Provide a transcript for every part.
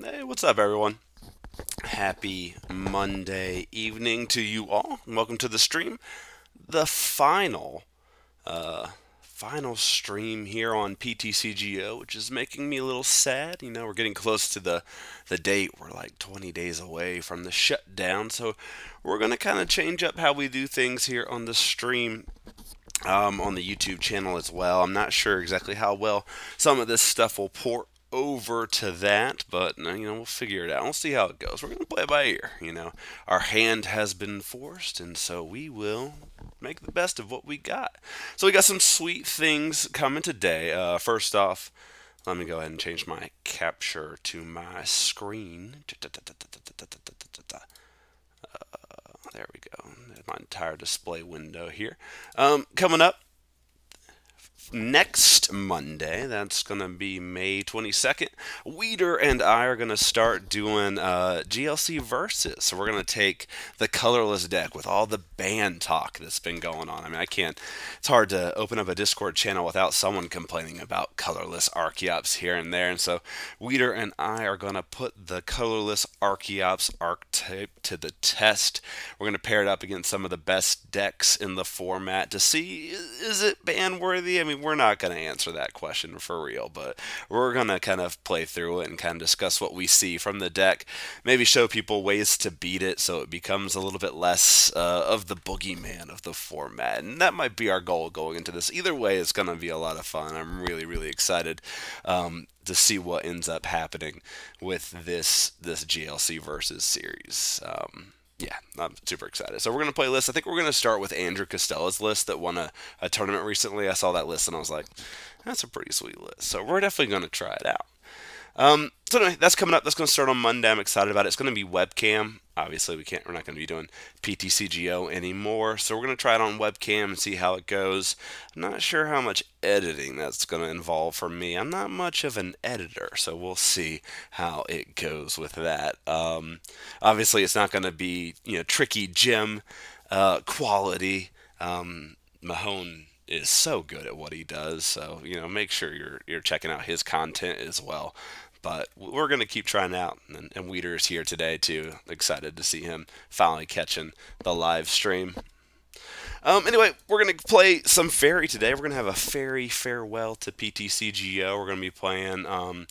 Hey, what's up, everyone? Happy Monday evening to you all. Welcome to the stream. The final, uh, final stream here on PTCGO, which is making me a little sad. You know, we're getting close to the the date. We're like 20 days away from the shutdown, so we're gonna kind of change up how we do things here on the stream um, on the YouTube channel as well. I'm not sure exactly how well some of this stuff will port over to that, but you know we'll figure it out. We'll see how it goes. We're gonna play by ear. You know, our hand has been forced, and so we will make the best of what we got. So we got some sweet things coming today. Uh, first off, let me go ahead and change my capture to my screen. Uh, there we go. My entire display window here. Um, coming up, next Monday, that's going to be May 22nd, Weeder and I are going to start doing uh, GLC Versus. So we're going to take the colorless deck with all the ban talk that's been going on. I mean, I can't, it's hard to open up a Discord channel without someone complaining about colorless Archeops here and there. And so Weeder and I are going to put the colorless Archeops archetype to the test. We're going to pair it up against some of the best decks in the format to see is it ban worthy? I mean, we're not going to answer that question for real, but we're going to kind of play through it and kind of discuss what we see from the deck. Maybe show people ways to beat it so it becomes a little bit less uh, of the boogeyman of the format. And that might be our goal going into this. Either way, it's going to be a lot of fun. I'm really, really excited. Um, to see what ends up happening with this this GLC versus series. Um, yeah, I'm super excited. So we're gonna play lists. I think we're gonna start with Andrew Costella's list that won a, a tournament recently. I saw that list and I was like, that's a pretty sweet list. So we're definitely gonna try it out. Um, so anyway, that's coming up. That's going to start on Monday. I'm excited about it. It's going to be webcam. Obviously, we can't. We're not going to be doing PTCGO anymore. So we're going to try it on webcam and see how it goes. I'm not sure how much editing that's going to involve for me. I'm not much of an editor, so we'll see how it goes with that. Um, obviously, it's not going to be you know Tricky Gym uh, quality. Um, Mahone is so good at what he does. So you know, make sure you're you're checking out his content as well. But we're gonna keep trying out, and, and Weeder is here today too. Excited to see him finally catching the live stream. Um, anyway, we're going to play some Fairy today. We're going to have a Fairy farewell to PTCGO. We're going to be playing um,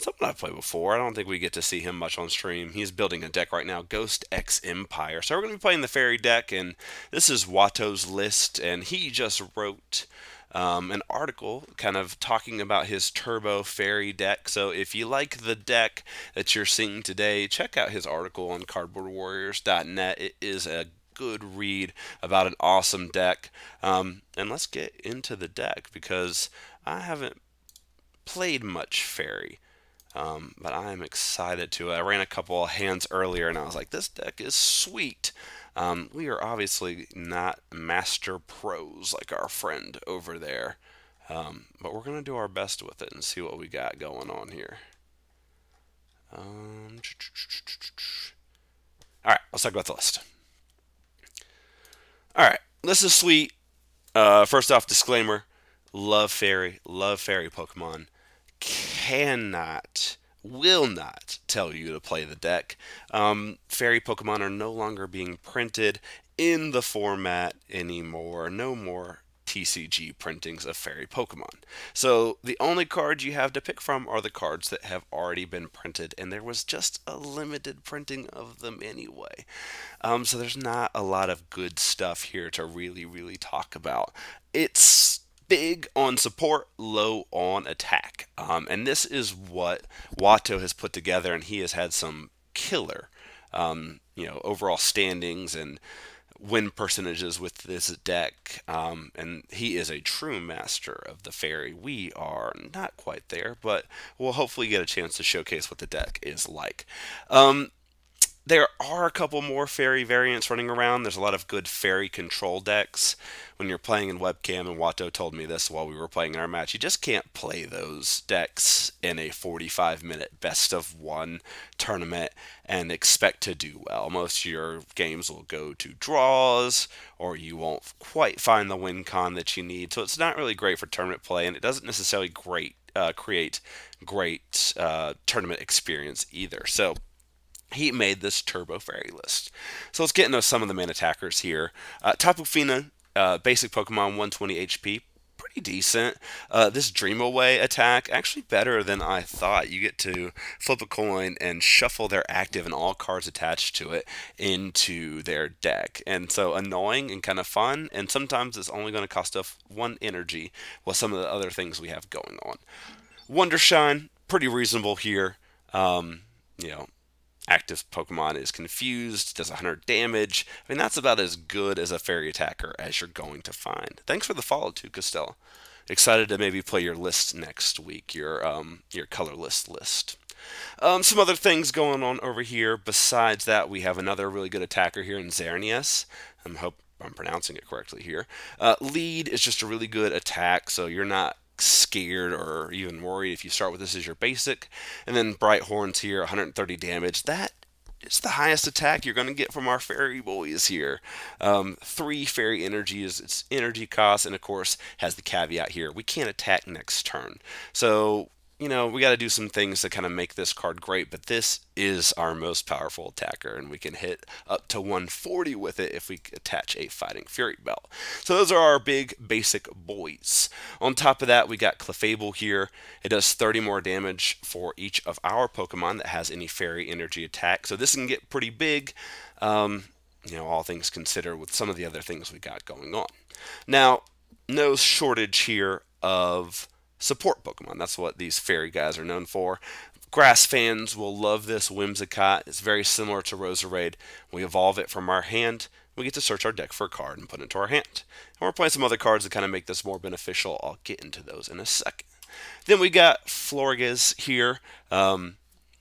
something I've played before. I don't think we get to see him much on stream. He's building a deck right now, Ghost X Empire. So we're going to be playing the Fairy deck, and this is Watto's list, and he just wrote um, an article kind of talking about his Turbo Fairy deck. So if you like the deck that you're seeing today, check out his article on CardboardWarriors.net. It is a good read about an awesome deck. Um, and let's get into the deck because I haven't played much Fairy. Um, but I am excited to. I ran a couple of hands earlier and I was like, this deck is sweet. Um, we are obviously not master pros like our friend over there. Um, but we're going to do our best with it and see what we got going on here. Um, all right, let's talk about the list. All right, this is sweet. Uh, first off, disclaimer love fairy, love fairy Pokemon cannot, will not tell you to play the deck. Um, fairy Pokemon are no longer being printed in the format anymore. No more TCG printings of fairy Pokemon. So the only cards you have to pick from are the cards that have already been printed, and there was just a limited printing of them anyway. Um, so there's not a lot of good stuff here to really, really talk about. It's big on support, low on attack. Um, and this is what Watto has put together, and he has had some killer, um, you know, overall standings and win percentages with this deck. Um, and he is a true master of the fairy. We are not quite there, but we'll hopefully get a chance to showcase what the deck is like. Um, there are a couple more fairy variants running around. There's a lot of good fairy control decks when you're playing in webcam, and Watto told me this while we were playing in our match. You just can't play those decks in a 45 minute best of one tournament and expect to do well. Most of your games will go to draws, or you won't quite find the win con that you need. So it's not really great for tournament play, and it doesn't necessarily great uh, create great uh, tournament experience either. So he made this turbo fairy list. So let's get into some of the main attackers here. Uh, Tapu Fini, uh, basic Pokemon, 120 HP, pretty decent. Uh, this Dream Away attack, actually better than I thought. You get to flip a coin and shuffle their active and all cards attached to it into their deck. And so annoying and kind of fun, and sometimes it's only going to cost us one energy while some of the other things we have going on. Wondershine, pretty reasonable here. Um, you know, active Pokemon is confused, does 100 damage. I mean, that's about as good as a fairy attacker as you're going to find. Thanks for the follow too, Costello. Excited to maybe play your list next week, your um, your colorless list. Um, some other things going on over here. Besides that, we have another really good attacker here in Xerneas. I hope I'm pronouncing it correctly here. Uh, lead is just a really good attack, so you're not scared or even worried if you start with this as your basic. And then Bright Horns here, 130 damage. That is the highest attack you're going to get from our fairy boys here. Um, three fairy energies, its energy cost, and of course has the caveat here, we can't attack next turn. So you know, we got to do some things to kind of make this card great, but this is our most powerful attacker, and we can hit up to 140 with it if we attach a Fighting Fury belt. So those are our big basic boys. On top of that, we got Clefable here. It does 30 more damage for each of our Pokemon that has any Fairy Energy attack. So this can get pretty big, um, you know, all things considered with some of the other things we got going on. Now, no shortage here of support Pokemon. That's what these fairy guys are known for. Grass fans will love this Whimsicott. It's very similar to Roserade. We evolve it from our hand. We get to search our deck for a card and put it into our hand. And we're playing some other cards that kind of make this more beneficial. I'll get into those in a second. Then we got Florges here. Um,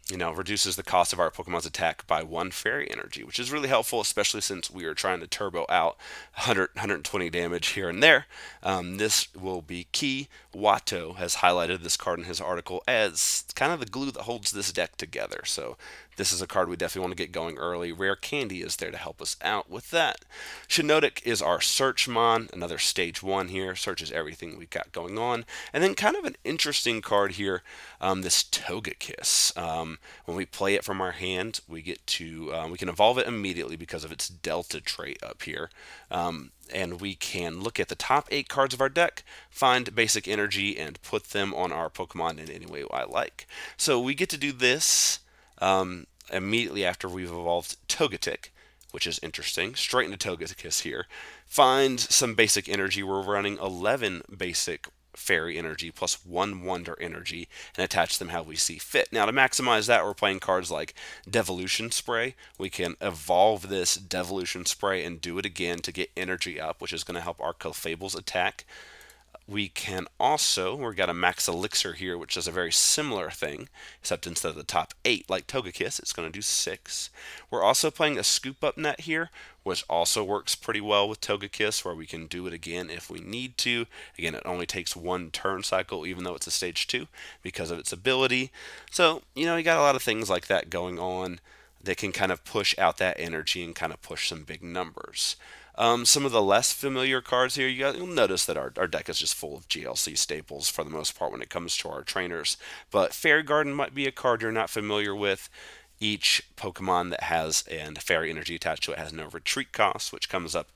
you know, reduces the cost of our Pokemon's attack by one fairy energy, which is really helpful, especially since we are trying to turbo out 100, 120 damage here and there. Um, this will be key. Watto has highlighted this card in his article as kind of the glue that holds this deck together. So this is a card we definitely want to get going early. Rare Candy is there to help us out with that. Shiinotic is our Search Mon, another stage one here. Searches everything we've got going on. And then kind of an interesting card here, um, this Togekiss. Um, when we play it from our hand, we get to, uh, we can evolve it immediately because of its Delta trait up here. Um, and we can look at the top eight cards of our deck, find basic energy, and put them on our Pokemon in any way I like. So we get to do this um, immediately after we've evolved Togetic, which is interesting. Straight into Togekiss here. Find some basic energy. We're running 11 basic fairy energy plus one wonder energy and attach them how we see fit. Now to maximize that we're playing cards like Devolution Spray. We can evolve this Devolution Spray and do it again to get energy up which is going to help our Clefable's attack we can also, we've got a max elixir here, which does a very similar thing, except instead of the top eight, like Togekiss, it's going to do six. We're also playing a scoop up net here, which also works pretty well with Togekiss, where we can do it again if we need to. Again, it only takes one turn cycle, even though it's a stage two, because of its ability. So, you know, you got a lot of things like that going on that can kind of push out that energy and kind of push some big numbers. Um, some of the less familiar cards here, you will notice that our, our deck is just full of GLC staples for the most part when it comes to our trainers. But Fairy Garden might be a card you're not familiar with. Each Pokemon that has and Fairy Energy attached to it has no retreat cost, which comes up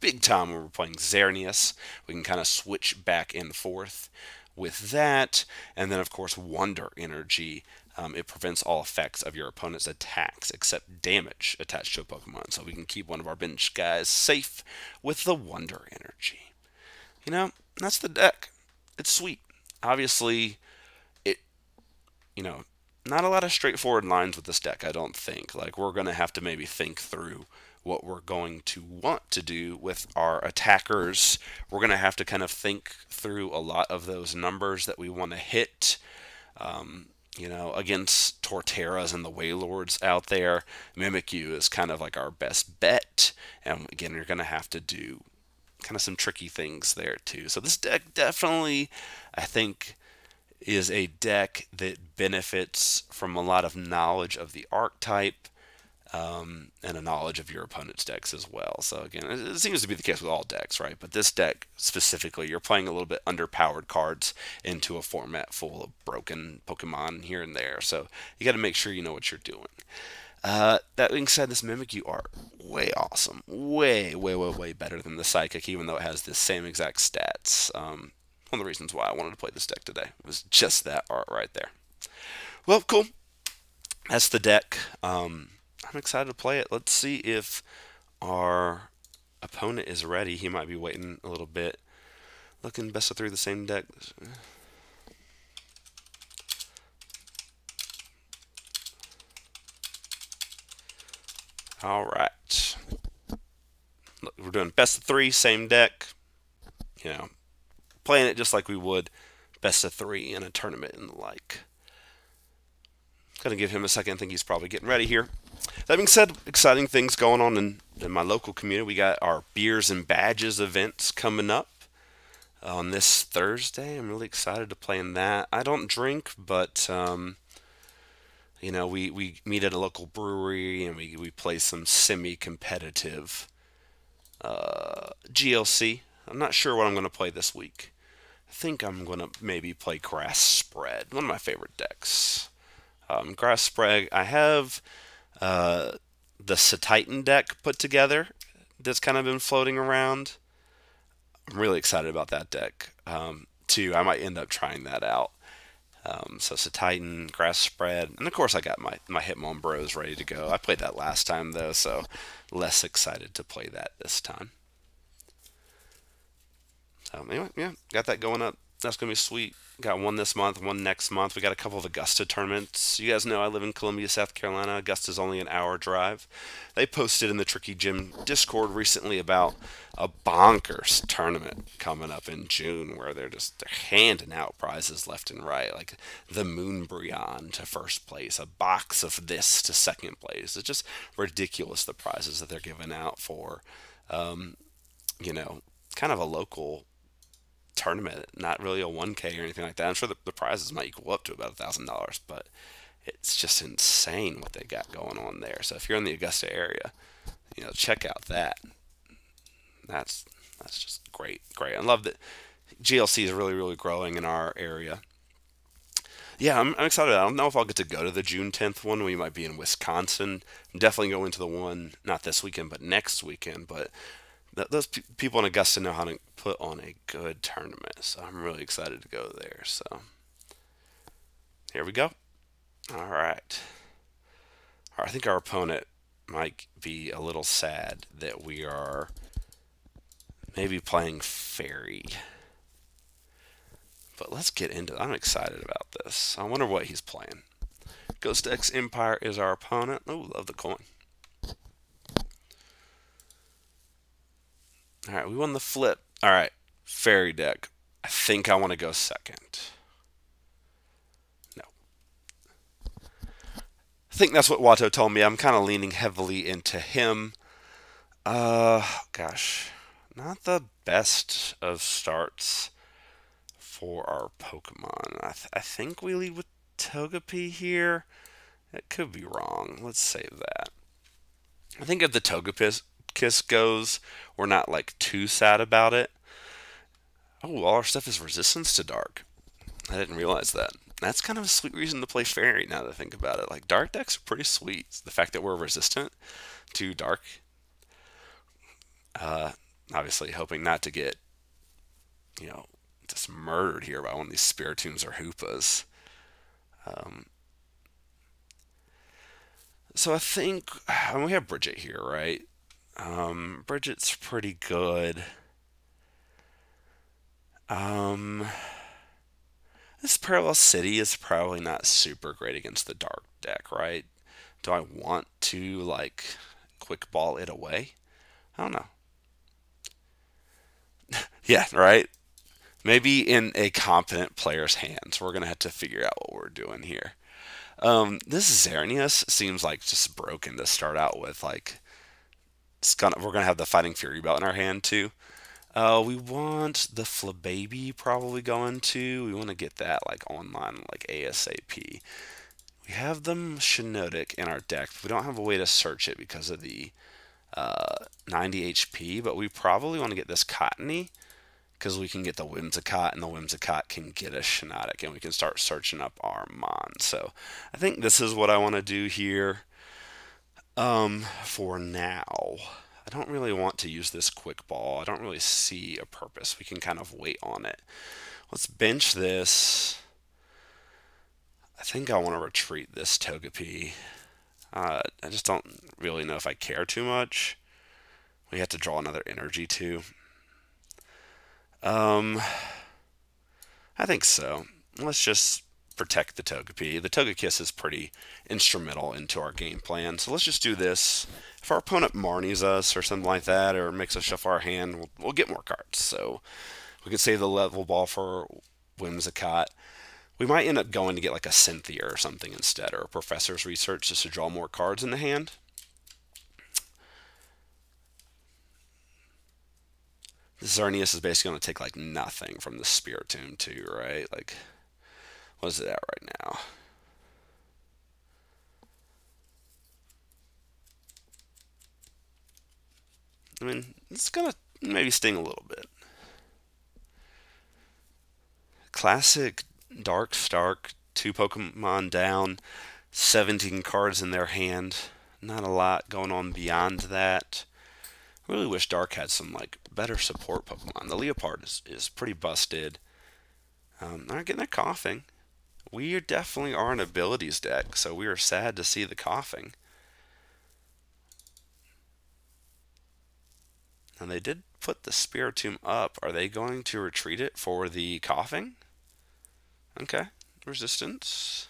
big time when we're playing Xerneas. We can kind of switch back and forth with that. And then, of course, Wonder Energy um, it prevents all effects of your opponent's attacks except damage attached to a Pokemon. So we can keep one of our bench guys safe with the Wonder Energy. You know, that's the deck. It's sweet. Obviously, it, you know, not a lot of straightforward lines with this deck, I don't think. Like, we're going to have to maybe think through what we're going to want to do with our attackers. We're going to have to kind of think through a lot of those numbers that we want to hit. Um, you know, against Torterras and the Wailords out there, Mimikyu is kind of like our best bet. And again, you're going to have to do kind of some tricky things there too. So this deck definitely, I think, is a deck that benefits from a lot of knowledge of the archetype um, and a knowledge of your opponent's decks as well. So again, it, it seems to be the case with all decks, right? But this deck specifically, you're playing a little bit underpowered cards into a format full of broken Pokemon here and there. So you got to make sure you know what you're doing. Uh, that being said, this Mimikyu art, way awesome. Way, way, way, way better than the Psychic, even though it has the same exact stats. Um, one of the reasons why I wanted to play this deck today was just that art right there. Well, cool. That's the deck. Um, I'm excited to play it. Let's see if our opponent is ready. He might be waiting a little bit. Looking best of three the same deck. All right. Look, we're doing best of three, same deck. You know, playing it just like we would best of three in a tournament and the like. Gonna give him a second. I think he's probably getting ready here. That being said, exciting things going on in, in my local community. We got our beers and badges events coming up on this Thursday. I'm really excited to play in that. I don't drink, but um, you know, we, we meet at a local brewery and we, we play some semi-competitive uh, GLC. I'm not sure what I'm going to play this week. I think I'm going to maybe play Grass Spread, one of my favorite decks. Um, grass Spread, I have the Cetitan deck put together that's kind of been floating around. I'm really excited about that deck um, too. I might end up trying that out. Um, so Cetitan, Grass Spread, and of course I got my my Hitmon Bros ready to go. I played that last time though, so less excited to play that this time. So anyway, yeah, got that going up. That's gonna be sweet. Got one this month, one next month. We got a couple of Augusta tournaments. You guys know I live in Columbia, South Carolina. Augusta's only an hour drive. They posted in the Tricky Gym Discord recently about a bonkers tournament coming up in June where they're just they're handing out prizes left and right, like the Moonbreon to first place, a box of this to second place. It's just ridiculous the prizes that they're giving out for, um, you know, kind of a local tournament, not really a 1K or anything like that. I'm sure the, the prizes might equal up to about a thousand dollars, but it's just insane what they got going on there. So if you're in the Augusta area, you know, check out that. That's that's just great, great. I love that GLC is really, really growing in our area. Yeah, I'm, I'm excited. I don't know if I'll get to go to the June 10th one. We might be in Wisconsin. I'm definitely going to the one not this weekend, but next weekend. But those pe- people in Augusta know how to put on a good tournament. So I'm really excited to go there. So here we go. All right. I think our opponent might be a little sad that we are maybe playing Fairy. But let's get into it. I'm excited about this. I wonder what he's playing. Ghost X Empire is our opponent. Oh, love the coin. All right, we won the flip. All right, fairy deck. I think I want to go second. No. I think that's what Watto told me. I'm kind of leaning heavily into him. Uh, gosh, not the best of starts for our Pokemon. I, th- I think we lead with Togepi here. It could be wrong. Let's save that. I think if the Togepi Kiss goes, we're not like too sad about it. Oh, all our stuff is resistance to dark. I didn't realize that. That's kind of a sweet reason to play fairy now that I think about it. Like dark decks are pretty sweet. The fact that we're resistant to dark. Uh, obviously hoping not to get, you know, just murdered here by one of these spirit Spiritombs or Hoopas. Um, so I think mean, we have Brigette here, right? Um, Brigette's pretty good. Um, this Parallel City is probably not super great against the Dark deck, right? Do I want to, like, quick ball it away? I don't know. yeah, right? Maybe in a competent player's hands. We're going to have to figure out what we're doing here. Um, this Xerneas seems like just broken to start out with. Like, it's gonna we're gonna have the Fighting Fury belt in our hand too. Uh, we want the Flabébé probably going to. We want to get that like online like ASAP. we have the Shiinotic in our deck. But We don't have a way to search it because of the uh, 90 HP, but we probably want to get this Cottonee because we can get the Whimsicott, and the Whimsicott can get a Shiinotic, and we can start searching up our Mon. So I think this is what I want to do here um, for now. I don't really want to use this quick ball. I don't really see a purpose. We can kind of wait on it. Let's bench this. I think I want to retreat this Togepi. Uh, I just don't really know if I care too much. We have to draw another energy too. Um, I think so. Let's just protect the Togepi. The Togekiss is pretty instrumental into our game plan. So let's just do this. If our opponent Marnies us or something like that, or makes us shuffle our hand, we'll, we'll get more cards. So we could save the level ball for Whimsicott. We might end up going to get like a Cynthia or something instead, or a Professor's Research just to draw more cards in the hand. Xerneas is basically going to take like nothing from the Spiritomb too, right? Like, what is it at right now? I mean, it's to maybe sting a little bit. Classic Dark Stark, two Pokemon down, 17 cards in their hand. Not a lot going on beyond that. I really wish Dark had some like better support Pokemon. The Liepard is, is pretty busted. Um, they're getting that Koffing. We definitely are an abilities deck, so we are sad to see the Koffing. And they did put the Spiritomb up. Are they going to retreat it for the Koffing? Okay, resistance.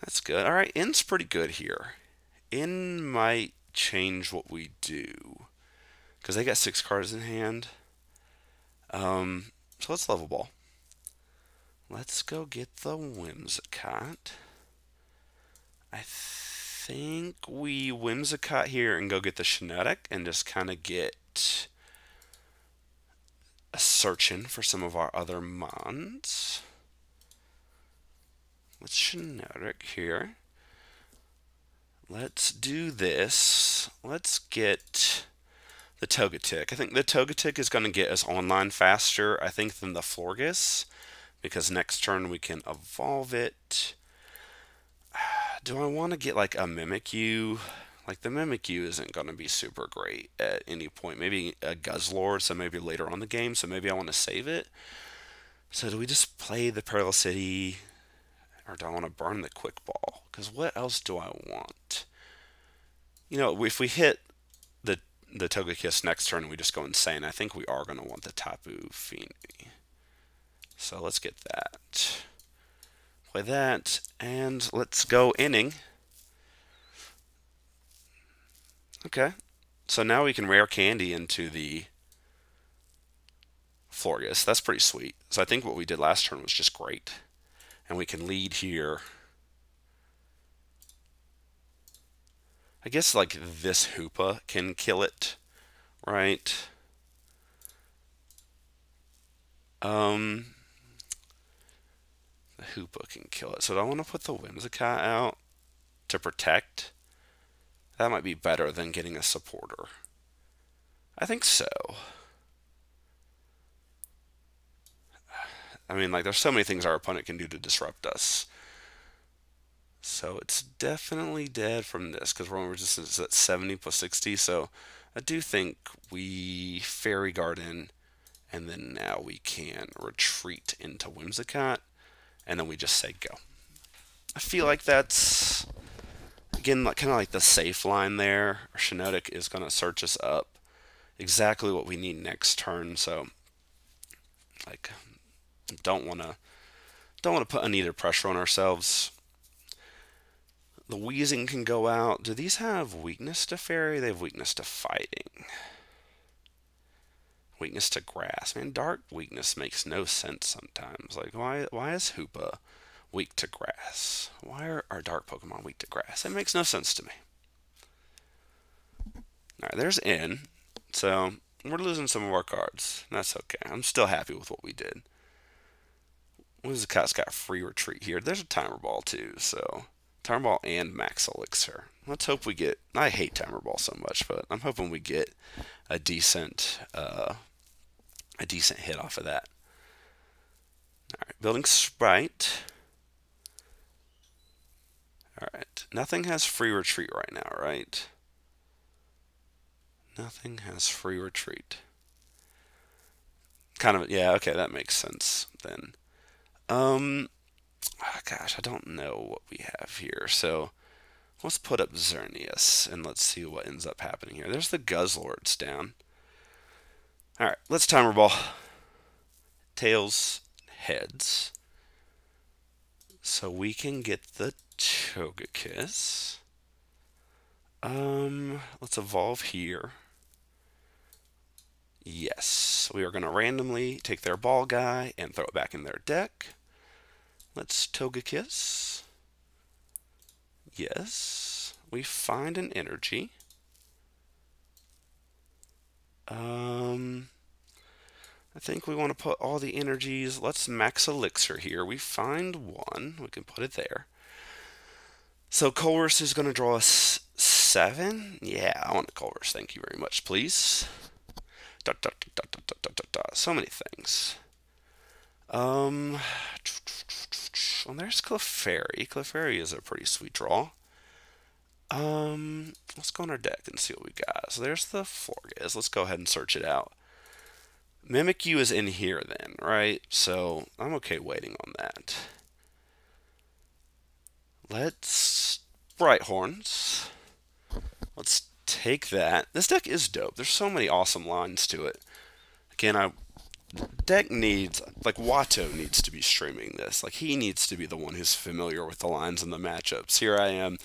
That's good. All right, N's pretty good here. N might change what we do because they got six cards in hand. Um, so let's level ball. Let's go get the Whimsicott. I think we Whimsicott here and go get the Shiinotic and just kind of get a searching for some of our other mons. Let's Shiinotic here. Let's do this. Let's get the Togetic. I think the Togetic is going to get us online faster, I think, than the Florges. Because next turn we can evolve it. Do I want to get like a Mimikyu? Like the Mimikyu isn't going to be super great at any point. Maybe a Guzzlord, so maybe later on the game, so maybe I want to save it. So do we just play the Parallel City, or do I want to burn the Quick Ball? Because what else do I want? You know, if we hit the the Togekiss next turn and we just go insane, I think we are going to want the Tapu Fini. So let's get that. Play that, and let's go inning. Okay. So now we can rare candy into the Florges. That's pretty sweet. So I think what we did last turn was just great. And we can lead here. I guess like this Hoopa can kill it, right? Um, Hoopa can kill it. So do I want to put the Whimsicott out to protect? That might be better than getting a supporter. I think so. I mean, like, there's so many things our opponent can do to disrupt us. So it's definitely dead from this because Roman resistance is at 70 plus 60. So I do think we Fairy Garden and then now we can retreat into Whimsicott and then we just say go. I feel like that's again, like, kind of like the safe line there. Our is going to search us up exactly what we need next turn. So, like, don't want to don't want to put unneeded pressure on ourselves. The Weezing can go out. Do these have weakness to fairy? They have weakness to fighting. Weakness to grass. Man, dark weakness makes no sense sometimes. Like, why why is Hoopa weak to grass? Why are our dark Pokemon weak to grass? That makes no sense to me. Alright, there's N. So, we're losing some of our cards. That's okay. I'm still happy with what we did. cat's got free retreat here? There's a timer ball too, so timer ball and max elixir. Let's hope we get. I hate timer ball so much, but I'm hoping we get a decent uh, a decent hit off of that. All right, building sprite. All right, nothing has free retreat right now, right? Nothing has free retreat. Kind of, yeah, okay, that makes sense then. Um, oh gosh, I don't know what we have here. So let's put up Xerneas and let's see what ends up happening here. There's the Guzzlords down. All right, let's timer ball. Tails, heads. So we can get the Togekiss. Um, let's evolve here. Yes, we are going to randomly take their ball guy and throw it back in their deck. Let's Togekiss. Yes, we find an energy. Um, I think we want to put all the energies. Let's max elixir here. We find one. We can put it there. So Colress is going to draw us seven. Yeah, I want a Colress. Thank you very much, please. So many things. Um, well, there's Clefairy. Clefairy is a pretty sweet draw. Um, let's go on our deck and see what we got. So there's the Florges. Let's go ahead and search it out. Mimikyu is in here then, right? So I'm okay waiting on that. Let's Bright Horns. Let's take that. This deck is dope. There's so many awesome lines to it. Again, I deck needs like Watto needs to be streaming this. Like he needs to be the one who's familiar with the lines and the matchups. Here I am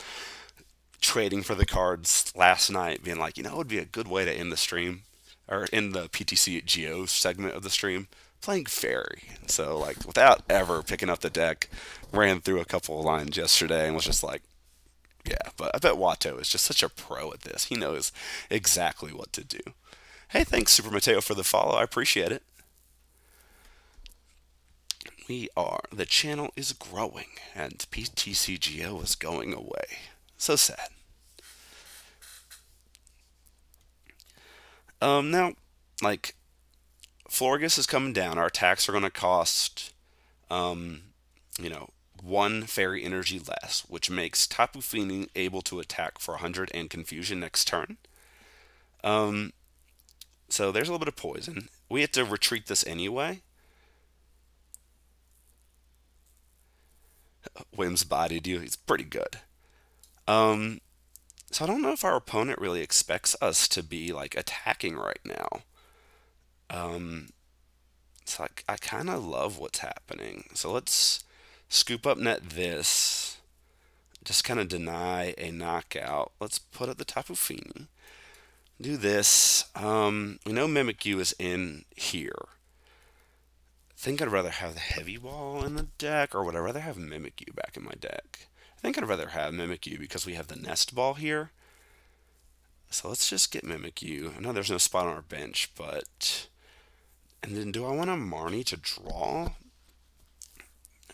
trading for the cards last night, being like, you know, it would be a good way to end the stream or in the PTCGO segment of the stream, playing Fairy. So like without ever picking up the deck, ran through a couple of lines yesterday and was just like, yeah, but I bet Watto is just such a pro at this. He knows exactly what to do. Hey, thanks, Super Mateo, for the follow. I appreciate it. We are. The channel is growing, and PTCGO is going away. So sad. Um, now, like, Florges is coming down. Our attacks are going to cost, um, you know, one fairy energy less, which makes Tapu Fini able to attack for 100 and confusion next turn. Um, so there's a little bit of poison. We have to retreat this anyway. Whims bodied you. He's pretty good. Um, so I don't know if our opponent really expects us to be like attacking right now. Um, so I, I kind of love what's happening. So let's Scoop up net this. Just kind of deny a knockout. Let's put up the Tapu Fini. Do this. Um, we know Mimikyu is in here. Think I'd rather have the Heavy Ball in the deck, or would I rather have Mimikyu back in my deck? I think I'd rather have Mimikyu because we have the Nest Ball here. So let's just get Mimikyu. I know there's no spot on our bench, but... And then do I want a Marnie to draw?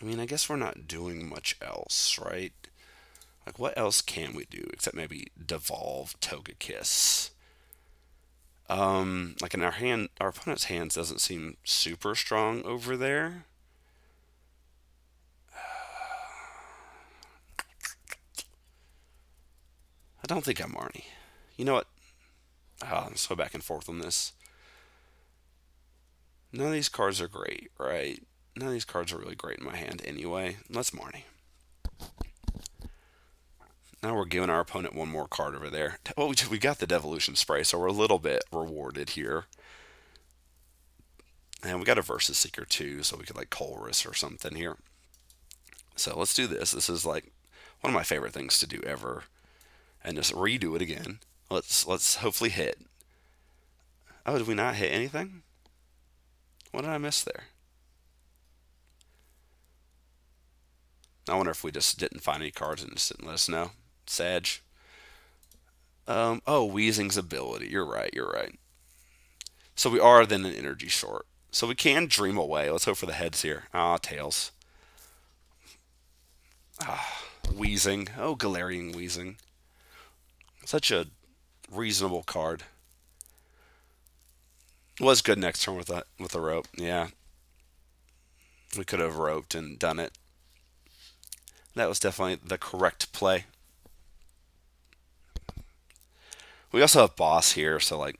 I mean, I guess we're not doing much else, right? Like, what else can we do except maybe devolve Togekiss? Um, like in our hand, our opponent's hands doesn't seem super strong over there. I don't think I'm Marnie. You know what? Oh, I'm so back and forth on this. None of these cards are great, right? None of these cards are really great in my hand anyway. Let's Marnie. Now we're giving our opponent one more card over there. Well, we got the Devolution Spray, so we're a little bit rewarded here. And we got a Versus Seeker too, so we could like Colress or something here. So let's do this. This is like one of my favorite things to do ever. And just redo it again. Let's let's hopefully hit. Oh, did we not hit anything? What did I miss there? I wonder if we just didn't find any cards and just didn't let us know. Sag. Um, oh, Weezing's ability. You're right. You're right. So we are then an energy short. So we can dream away. Let's hope for the heads here. Ah, tails. Ah. Weezing. Oh, Galarian Weezing. Such a reasonable card. Was good next turn with a with a rope. Yeah. We could have roped and done it. That was definitely the correct play. We also have boss here, so like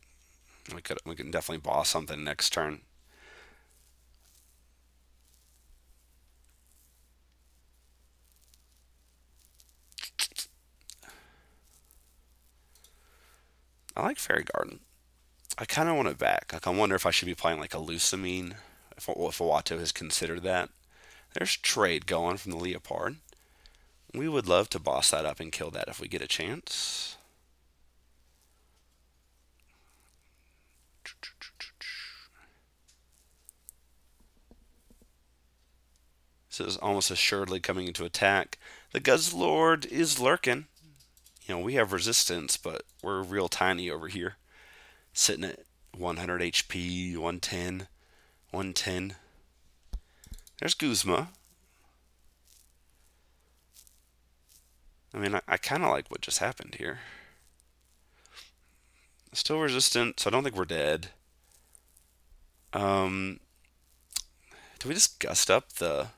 we could we can definitely boss something next turn. I like Fairy Garden. I kind of want it back. Like I wonder if I should be playing like a Lusamine, if, if Iwata has considered that. There's trade going from the Liepard. We would love to boss that up and kill that if we get a chance. Is almost assuredly coming into attack. The Guzzlord is lurking. You know, we have resistance, but we're real tiny over here. Sitting at 100 HP, 110, 110. There's Guzma. I mean, I, I kind of like what just happened here. Still resistant, so I don't think we're dead. Um, do we just gust up the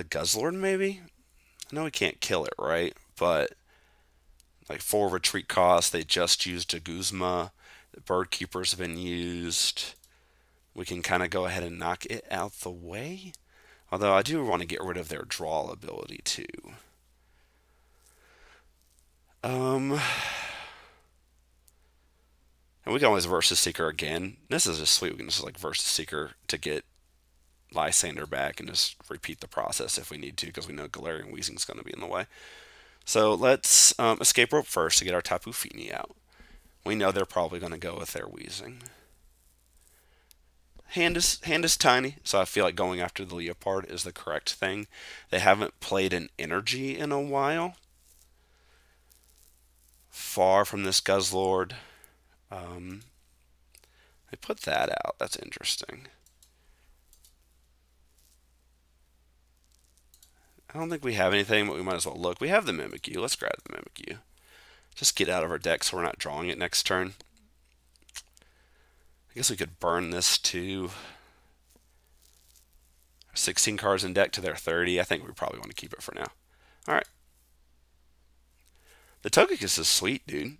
the Guzzlord maybe? I know we can't kill it, right? But like for retreat cost, they just used a Guzma. The bird keepers have been used. We can kind of go ahead and knock it out the way. Although I do want to get rid of their draw ability too. Um, and we can always Versus Seeker again. This is just sweet. We can just like Versus Seeker to get Lysandre back and just repeat the process if we need to because we know Galarian Weezing is going to be in the way. So let's um, Escape Rope first to get our Tapu Fini out. We know they're probably going to go with their Weezing. Hand is, hand is tiny, so I feel like going after the Liepard is the correct thing. They haven't played an energy in a while. Far from this Guzzlord. Um, they put that out. That's interesting. I don't think we have anything, but we might as well look. We have the Mimikyu. Let's grab the Mimikyu. Just get out of our deck so we're not drawing it next turn. I guess we could burn this to 16 cards in deck to their 30. I think we probably want to keep it for now. All right. The Togekiss is sweet, dude.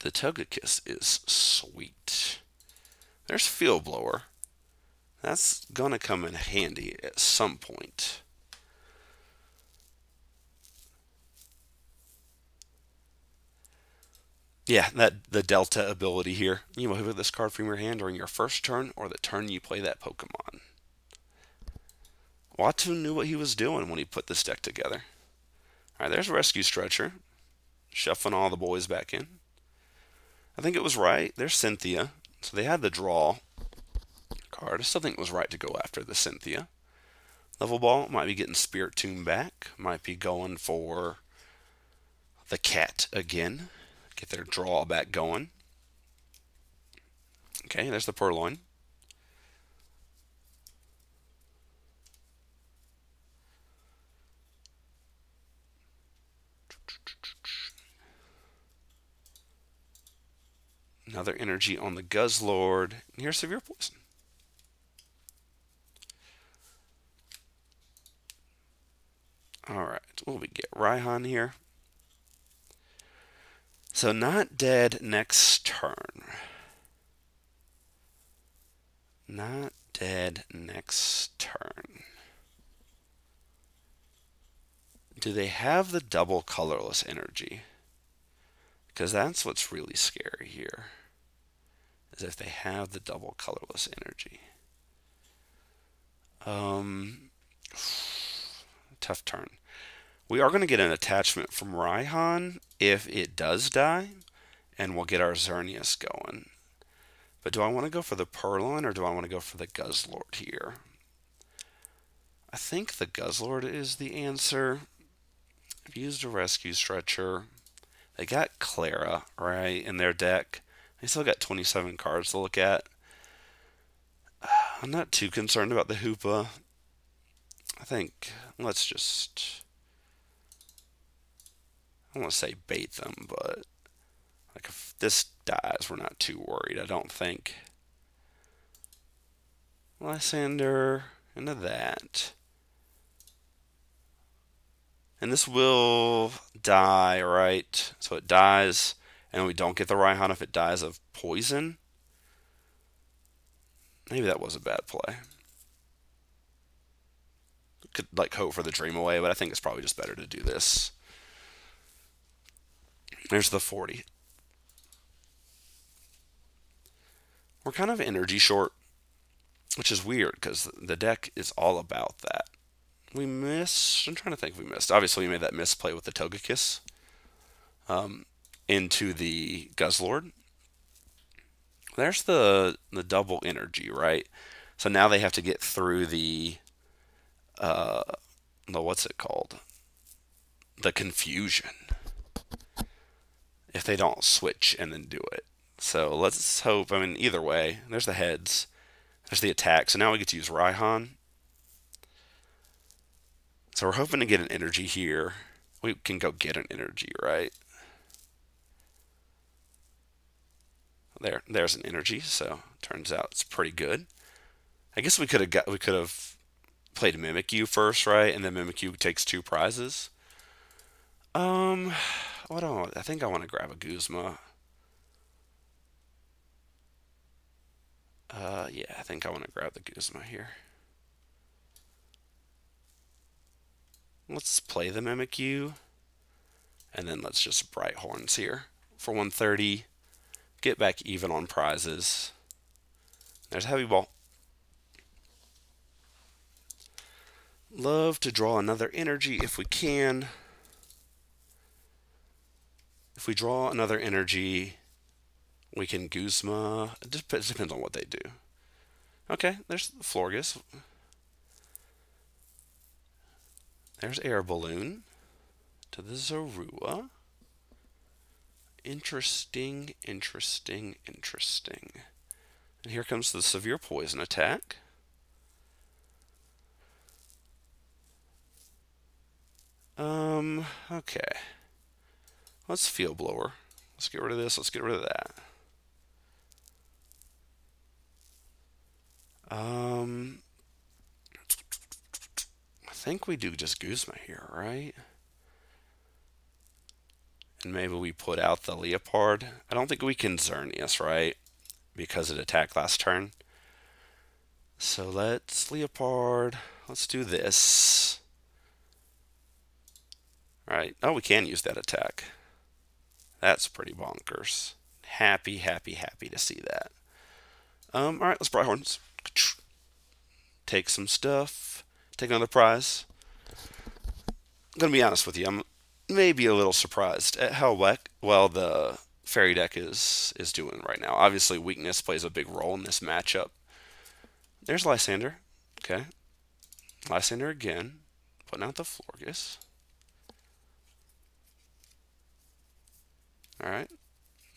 The Togekiss is sweet. There's Field Blower. That's going to come in handy at some point. Yeah, that the Delta ability here. You have this card from your hand during your first turn or the turn you play that Pokemon. Watto knew what he was doing when he put this deck together. Alright, there's Rescue Stretcher. Shuffling all the boys back in. I think it was right. There's Cynthia. So they had the draw card. I still think it was right to go after the Cynthia. Level Ball might be getting Spiritomb back. Might be going for the cat again get their draw back going. Okay, there's the Purrloin. Another energy on the Guzzlord. And here's Severe Poison. Alright, what will we get? Raihan here. So not dead next turn. Not dead next turn. Do they have the double colorless energy? Because that's what's really scary here. Is if they have the double colorless energy. Um, tough turn. We are going to get an attachment from Raihan if it does die, and we'll get our Xerneas going. But do I want to go for the Purrloin or do I want to go for the Guzzlord here? I think the Guzzlord is the answer. I've used a Rescue Stretcher. They got Klara, right, in their deck. They still got 27 cards to look at. I'm not too concerned about the Hoopa. I think let's just I to say bait them, but like if this dies, we're not too worried. I don't think. Lysandre into that. And this will die, right? So it dies, and we don't get the Raihan if it dies of poison. Maybe that was a bad play. Could like hope for the dream away, but I think it's probably just better to do this. There's the 40. We're kind of energy short, which is weird because the deck is all about that. We missed. I'm trying to think we missed. Obviously, we made that misplay with the Togekiss um, into the Guzzlord. There's the the double energy, right? So now they have to get through the uh, the what's it called? The confusion. If they don't switch and then do it. So let's hope. I mean, either way, there's the heads. There's the attack. So now we get to use Raihan. So we're hoping to get an energy here. We can go get an energy, right? There, there's an energy. So turns out it's pretty good. I guess we could have got we could have played Mimikyu first, right? And then Mimikyu takes two prizes. Um, do I? I think I want to grab a Guzma. Uh, yeah, I think I want to grab the Guzma here. Let's play the Mimikyu. And then let's just Bright Horns here for 130. Get back even on prizes. There's Heavy Ball. Love to draw another energy if we can. If we draw another energy, we can Guzma. It depends on what they do. Okay, there's Florges. There's Air Balloon to the Zorua. Interesting, interesting, interesting. And here comes the severe poison attack. Um, okay. Let's field blower. Let's get rid of this. Let's get rid of that. Um, I think we do just Guzma here, right? And maybe we put out the Liepard. I don't think we can Xerneas, right? Because it attacked last turn. So let's Liepard. Let's do this. Alright. Oh, we can use that attack. That's pretty bonkers. Happy, happy, happy to see that. Um, alright, let's Bright Horns. Take some stuff. Take another prize. I'm to be honest with you. I'm maybe a little surprised at how well the fairy deck is is doing right now. Obviously, weakness plays a big role in this matchup. There's Lysandre. Okay. Lysandre again. Putting out the Florges. Alright.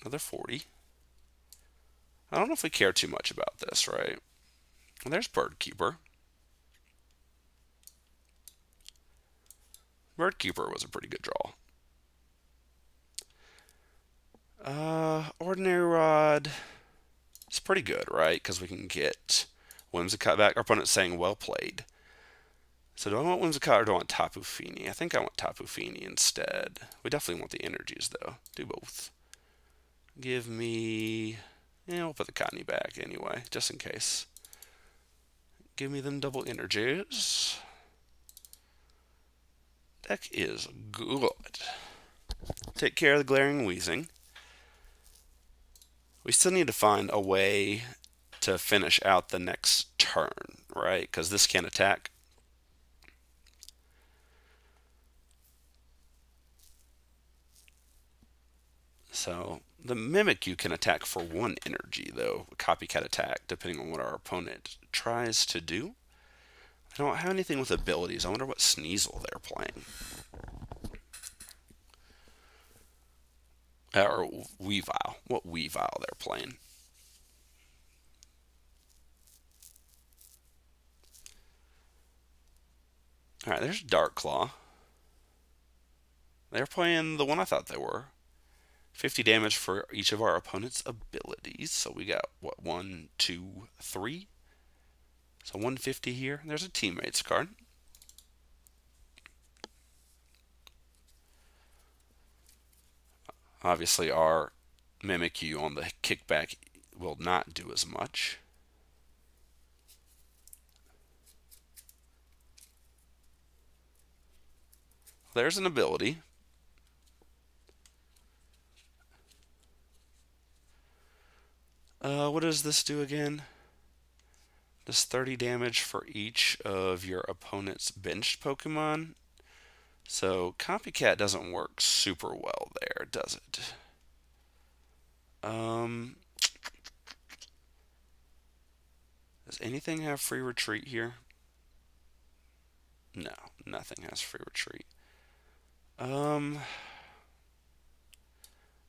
Another 40. I don't know if we care too much about this, right? And there's Birdkeeper. Birdkeeper was a pretty good draw. Uh, Ordinary Rod is pretty good, right? Because we can get Whimsicott back. Our opponent's saying, well played. So do I want Whimsicott or do I want Tapu Fini? I think I want Tapu Fini instead. We definitely want the energies, though. Do both. Give me... Yeah, we'll put the Cottonee back anyway, just in case. Give me them double energies. Deck is good. Take care of the glaring Weezing. We still need to find a way to finish out the next turn, right? Because this can't attack. So the Mimikyu can attack for one energy, though, copycat attack, depending on what our opponent tries to do. I don't have anything with abilities. I wonder what Sneasel they're playing. Or Weavile. What Weavile they're playing. Alright, there's Dark Claw. They're playing the one I thought they were. 50 damage for each of our opponent's abilities. So we got, what, one, two, three? So 150 here. There's a teammates card. Obviously, our Mimikyu on the kickback will not do as much. There's an ability. Uh, what does this do again? Does 30 damage for each of your opponent's benched Pokemon. So Copycat doesn't work super well there, does it? Um, does anything have free retreat here? No, nothing has free retreat. Um,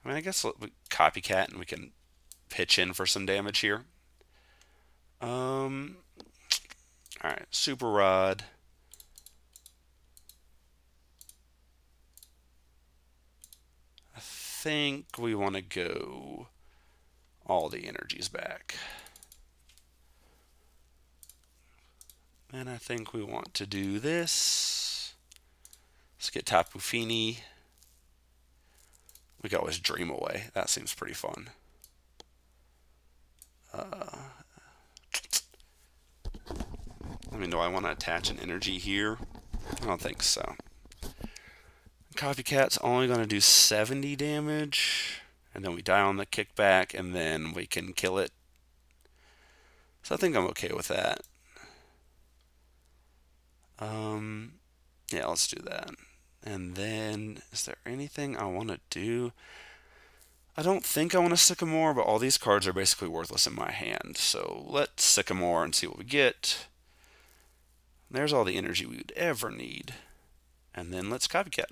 I mean, I guess copycat and we can pitch in for some damage here. Um, all right, super rod. I think we want to go all the energies back. And I think we want to do this. Let's get Tapu Fini. We can always dream away. That seems pretty fun. Uh, I mean, do I want to attach an energy here? I don't think so. Copycat's only going to do 70 damage. And then we die on the kickback, and then we can kill it. So I think I'm okay with that. Um, yeah, let's do that. And then, is there anything I want to do? I don't think I want a Sycamore, but all these cards are basically worthless in my hand. So let's Sycamore and see what we get. There's all the energy we would ever need. And then let's Copycat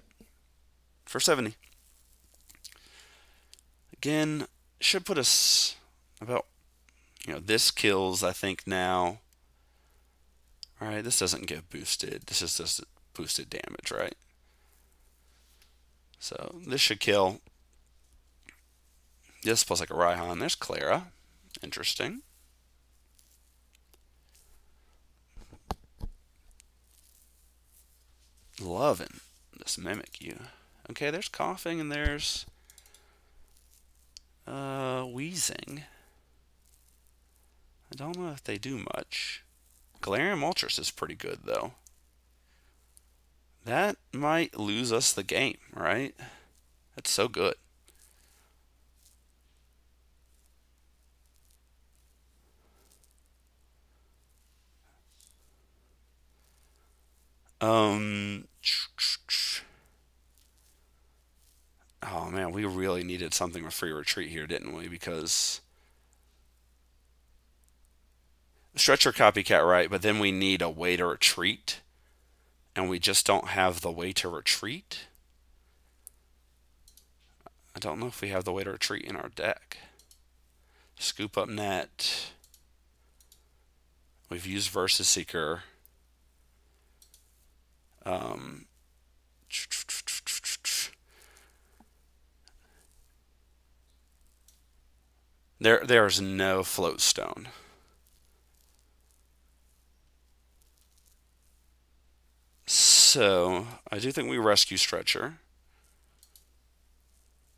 for 70. Again, should put us about, you know, this kills, I think, now. Alright, this doesn't get boosted. This is just boosted damage, right? So this should kill. This plus like a Raihan. There's Klara. Interesting. Loving this Mimikyu. Okay, there's Koffing and there's uh, Weezing. I don't know if they do much. Galarian Moltres is pretty good, though. That might lose us the game, right? That's so good. Um. Oh man, we really needed something with free retreat here, didn't we? Because stretcher copycat, right? But then we need a way to retreat, and we just don't have the way to retreat. I don't know if we have the way to retreat in our deck. Scoop up net. We've used Versus Seeker. Um, there, there is no float stone. So, I do think we rescue Stretcher.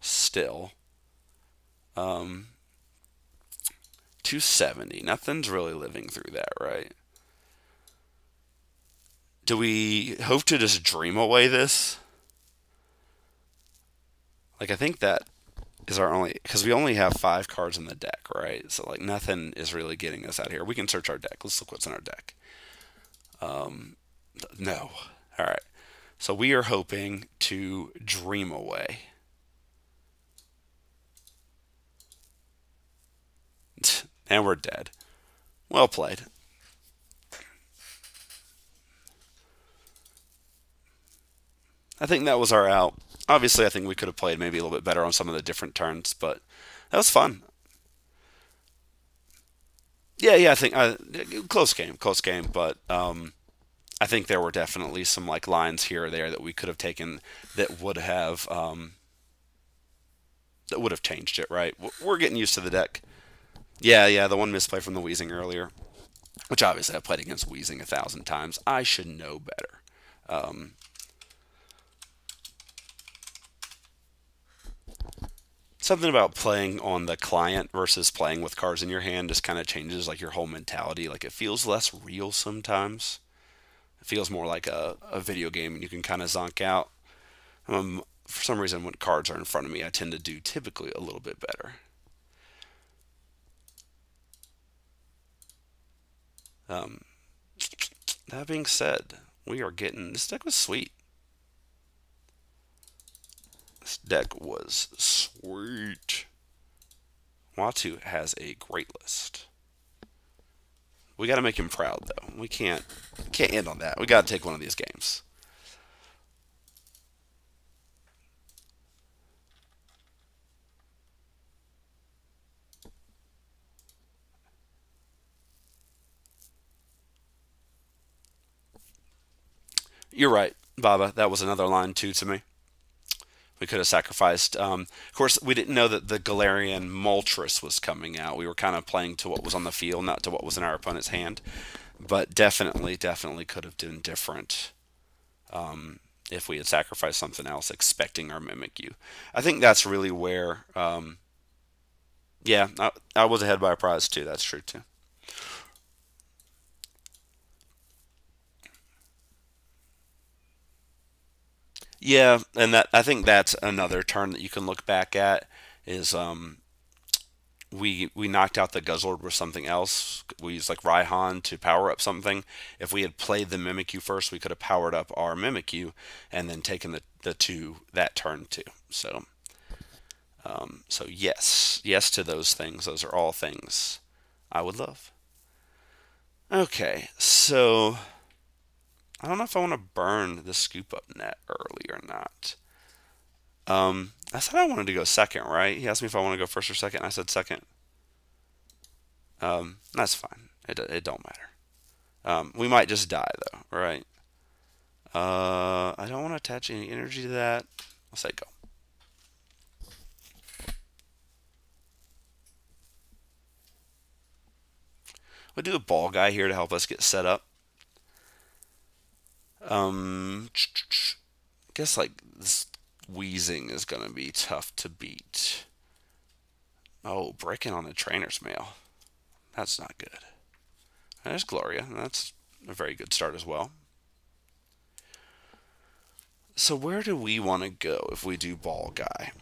Still. Um, 270. Nothing's really living through that, right? Do we hope to just dream away this? Like, I think that is our only because we only have five cards in the deck, right? So like nothing is really getting us out here. We can search our deck. Let's look what's in our deck. Um, no. All right. So we are hoping to dream away. and we're dead. Well played. I think that was our out. Obviously, I think we could have played maybe a little bit better on some of the different turns, but that was fun. Yeah, yeah, I think uh, close game, close game, but um, I think there were definitely some like lines here or there that we could have taken that would have um, that would have changed it. Right? We're getting used to the deck. Yeah, yeah, the one misplay from the Weezing earlier, which obviously I've played against Weezing a thousand times. I should know better. Um, something about playing on the client versus playing with cards in your hand just kind of changes like your whole mentality. Like it feels less real sometimes. It feels more like a, a video game and you can kind of zonk out. Um, for some reason, when cards are in front of me, I tend to do typically a little bit better. Um, that being said, we are getting this deck was sweet. This deck was sweet. Watto has a great list. We got to make him proud, though. We can't can't end on that. We got to take one of these games. You're right, Baba. That was another line too to me. We could have sacrificed. Um, of course, we didn't know that the Galarian Moltres was coming out. We were kind of playing to what was on the field, not to what was in our opponent's hand. But definitely, definitely could have been different um, if we had sacrificed something else, expecting our Mimikyu. I think that's really where. Um, yeah, I, I was ahead by a prize too. That's true too. Yeah, and that I think that's another turn that you can look back at is um, we we knocked out the Guzzlord with something else. We used like Raihan to power up something. If we had played the Mimikyu first, we could have powered up our Mimikyu and then taken the, the two that turn too. So um, so yes, yes to those things. Those are all things I would love. Okay, so I don't know if I want to burn the scoop up net early or not. Um, I said I wanted to go second, right? He asked me if I want to go first or second. I said second. Um, that's fine. It, it don't matter. Um, we might just die though, right? Uh, I don't want to attach any energy to that. I'll say go. We'll do a ball guy here to help us get set up. Um, I guess like this Weezing is going to be tough to beat. Oh, breaking on the trainer's mail. That's not good. There's Gloria. That's a very good start as well. So where do we want to go if we do ball guy?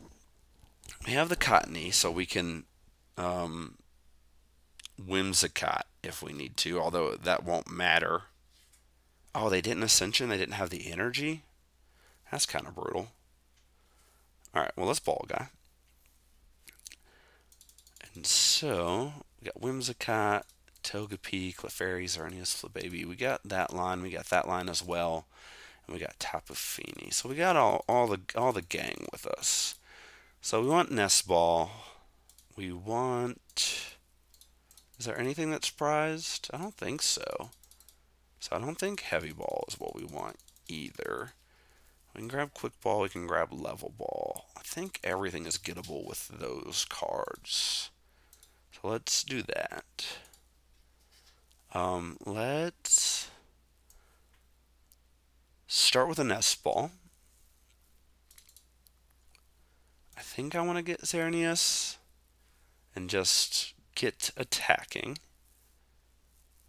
We have the Cottonee, so we can um, Whimsicott if we need to, although that won't matter Oh, they didn't Ascension? They didn't have the energy? That's kind of brutal. Alright, well, let's ball guy. And so, we got Whimsicott, Togepi, Clefairy, Xerneas, Baby. We got that line. We got that line as well. And we got Tapu Fini. So we got all, all the all the gang with us. So we want Nest Ball. We want... Is there anything that's prized? I don't think so. So I don't think heavy ball is what we want either. We can grab quick ball, we can grab level ball. I think everything is gettable with those cards. So let's do that. Um, let's start with a nest ball. I think I want to get Xerneas and just get attacking.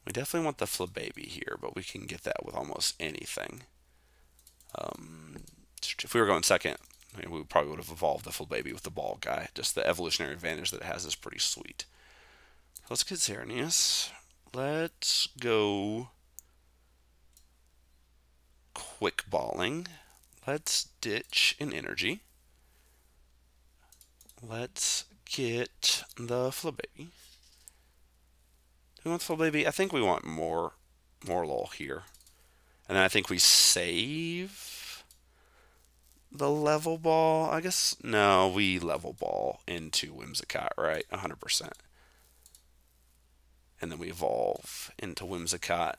We definitely want the Flabébé here, but we can get that with almost anything. Um, if we were going second, I mean, we probably would have evolved the Flabébé with the ball guy. Just the evolutionary advantage that it has is pretty sweet. Let's get Xerneas. Let's go quick balling. Let's ditch an energy. Let's get the Flabébé. Do we want Flabébé? I think we want more Morelull here. And then I think we save the level ball. I guess, no, we level ball into Whimsicott, right? 100%. And then we evolve into Whimsicott.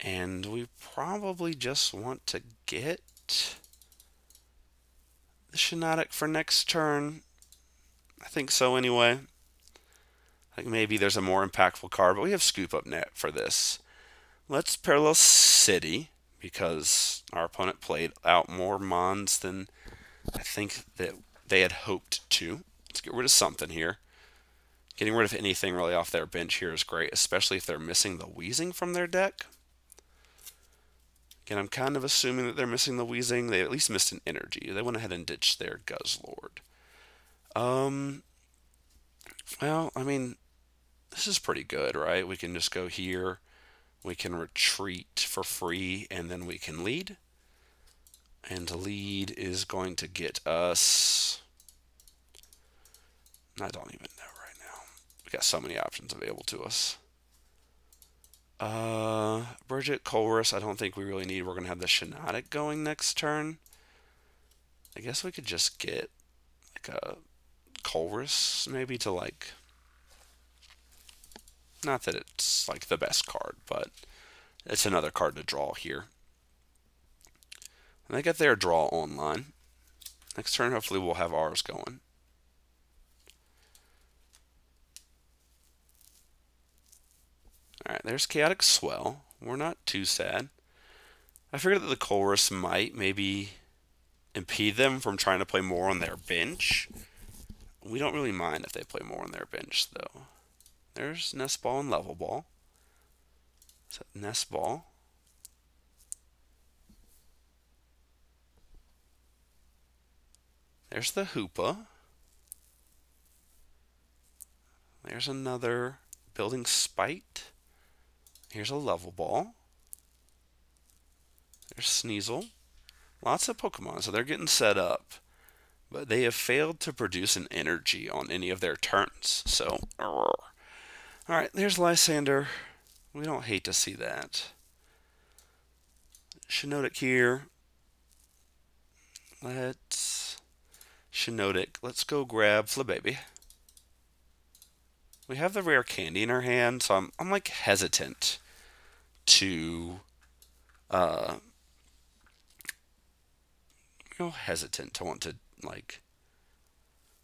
And we probably just want to get the Shiinotic for next turn. I think so anyway. Like maybe there's a more impactful card, but we have Scoop Up Net for this. Let's parallel City because our opponent played out more Mons than I think that they had hoped to. Let's get rid of something here. Getting rid of anything really off their bench here is great, especially if they're missing the Weezing from their deck. Again, I'm kind of assuming that they're missing the Weezing. They at least missed an energy. They went ahead and ditched their Guzzlord. Um, well, I mean, this is pretty good, right? We can just go here. We can retreat for free, and then we can lead. And lead is going to get us... I don't even know right now. We got so many options available to us. Uh, Brigette Colress, I don't think we really need. We're going to have the Shiinotic going next turn. I guess we could just get like a Colress maybe to like... Not that it's like the best card, but it's another card to draw here. And they get their draw online. Next turn, hopefully, we'll have ours going. Alright, there's Chaotic Swell. We're not too sad. I figured that the Chorus might maybe impede them from trying to play more on their bench. We don't really mind if they play more on their bench, though. There's Nest Ball and Level Ball. So Nest Ball. There's the Hoopa. There's another building spite. Here's a level ball. There's Sneasel. Lots of Pokemon, so they're getting set up. But they have failed to produce an energy on any of their turns. So, alright, there's Lysandre. We don't hate to see that. Shiinotic here. Let's Shiinotic. Let's go grab Flabébé. We have the rare candy in our hand, so I'm, I'm like hesitant to, uh, you know, hesitant to want to like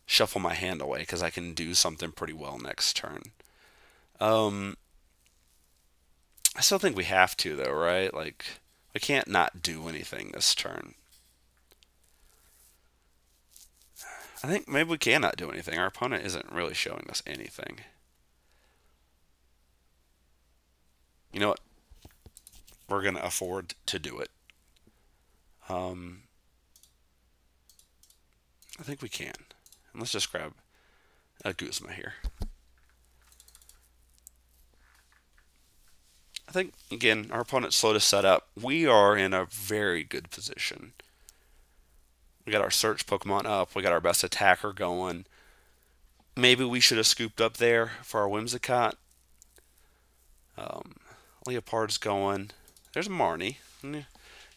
shuffle my hand away because I can do something pretty well next turn. Um, I still think we have to though, right? Like, I can't not do anything this turn. I think maybe we cannot do anything. Our opponent isn't really showing us anything. You know what? We're going to afford to do it. Um, I think we can. And let's just grab a Guzma here. I think, again, our opponent's slow to set up. We are in a very good position. We got our search Pokemon up. We got our best attacker going. Maybe we should have scooped up there for our Whimsicott. Um, Liepard's going. There's Marnie. And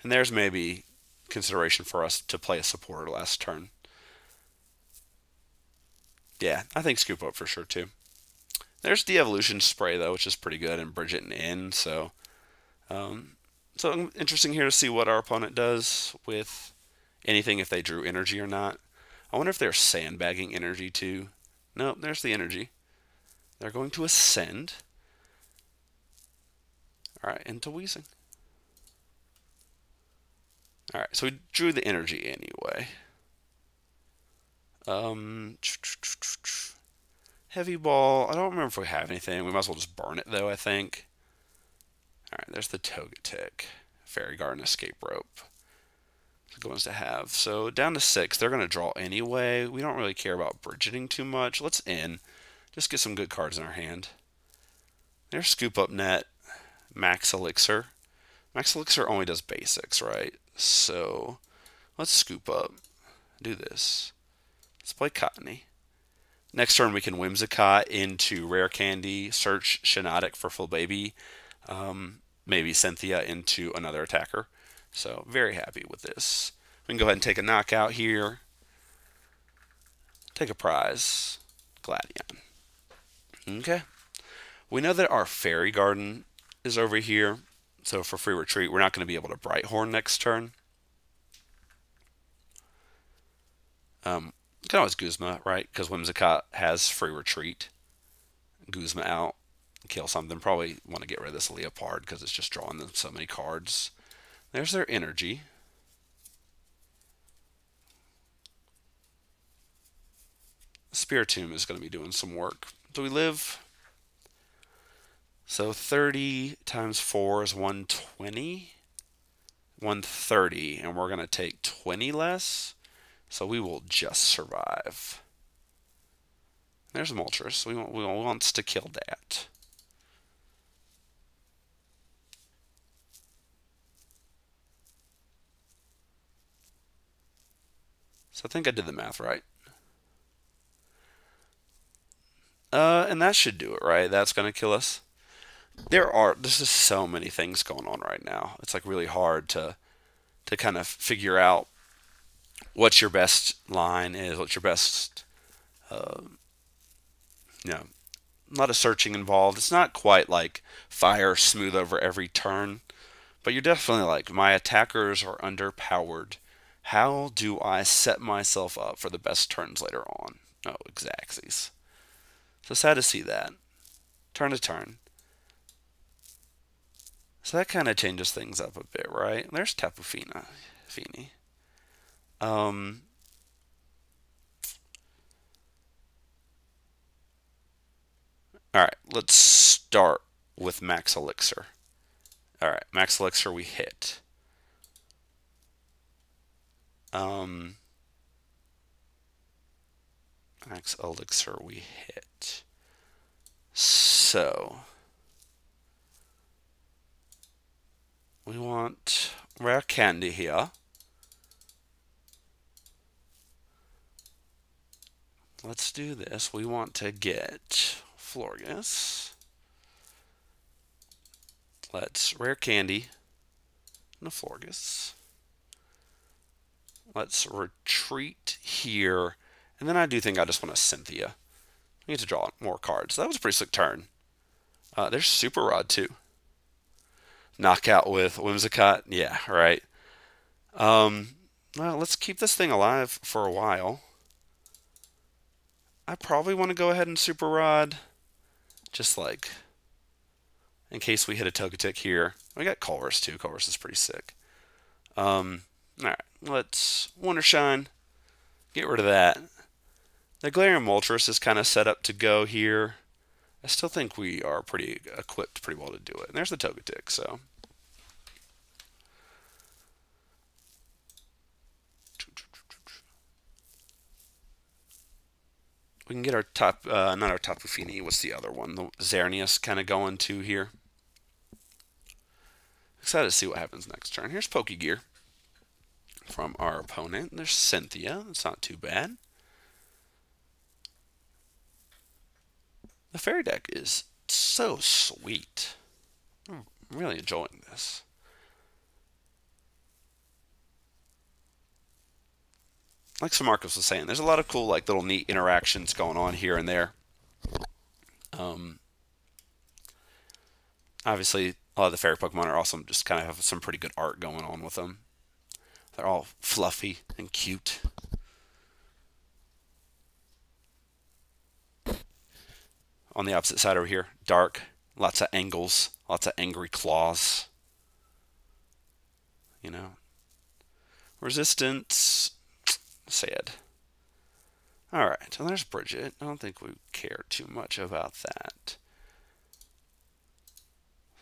there's maybe consideration for us to play a supporter last turn. Yeah, I think scoop up for sure too. There's the evolution spray though, which is pretty good, and Brigette and in. So, um, so interesting here to see what our opponent does with anything if they drew energy or not. I wonder if they're sandbagging energy too. Nope, there's the energy. They're going to ascend. Alright, into Weezing. Alright, so we drew the energy anyway. Um, heavy ball. I don't remember if we have anything. We might as well just burn it, though, I think. Alright, there's the Togetic. Fairy Garden Escape Rope It's good ones to have. So down to six, they're going to draw anyway. We don't really care about bridgeting too much. Let's in. Just get some good cards in our hand. There's Scoop Up Net, Max Elixir. Max Elixir only does basics, right? So let's scoop up. Do this. Let's play Cottonee. Next turn, we can Whimsicott into Rare Candy, search Shiinotic for Flabébé, um, maybe Cynthia into another attacker. So very happy with this. We can go ahead and take a knockout here. Take a prize. Gladion. Okay. We know that our fairy garden is over here. So for free retreat, we're not going to be able to Brighthorn next turn. Um, can always Guzma, right? Because Whimsicott has free retreat. Guzma out, kill something. Probably want to get rid of this Liepard because it's just drawing them so many cards. There's their energy. Spiritomb is going to be doing some work. Do we live? So 30 times 4 is 120. 130, and we're going to take 20 less. So we will just survive. There's Moltres. We, want, we wants to kill that. So I think I did the math right. Uh, and that should do it, right? That's going to kill us. There are, there's just so many things going on right now. It's like really hard to, to kind of figure out what your best line is, what your best, uh, you know, a lot of searching involved. It's not quite like fire smooth over every turn, but you're definitely like, my attackers are underpowered. How do I set myself up for the best turns later on? Oh, Xaxes. So sad to see that. Turn to turn. So that kind of changes things up a bit, right? There's Tapu. Fini. Um, all right, let's start with Max Elixir. All right, Max Elixir we hit. Um, Max Elixir we hit. So, we want rare candy here. Let's do this. We want to get Florges. Let's rare candy and a Florges. Let's retreat here. And then I do think I just want a Cynthia. We need to draw more cards. That was a pretty slick turn. Uh, there's Super Rod too. Knockout with Whimsicott. Yeah, right. Um, well, let's keep this thing alive for a while. I probably want to go ahead and Super Rod. Just like, in case we hit a Togetic here. We got Colress too. Colress is pretty sick. Um, Alright, let's Wonder Shine. Get rid of that. The Galarian Moltres is kind of set up to go here. I still think we are pretty equipped pretty well to do it. And there's the Togetic, so we can get our top, uh, not our Tapu Fini, what's the other one? The Xerneas kind of going to here. Excited to see what happens next turn. Here's Pokegear from our opponent. There's Cynthia. It's not too bad. The fairy deck is so sweet. I'm really enjoying this. Like Sir Marcus was saying, there's a lot of cool, like little neat interactions going on here and there. Um, obviously, a lot of the fairy Pokemon are also just kind of have some pretty good art going on with them. They're all fluffy and cute. On the opposite side over here, dark, lots of angles, lots of angry claws. You know, resistance Sad. Alright, well there's Brigette. I don't think we care too much about that.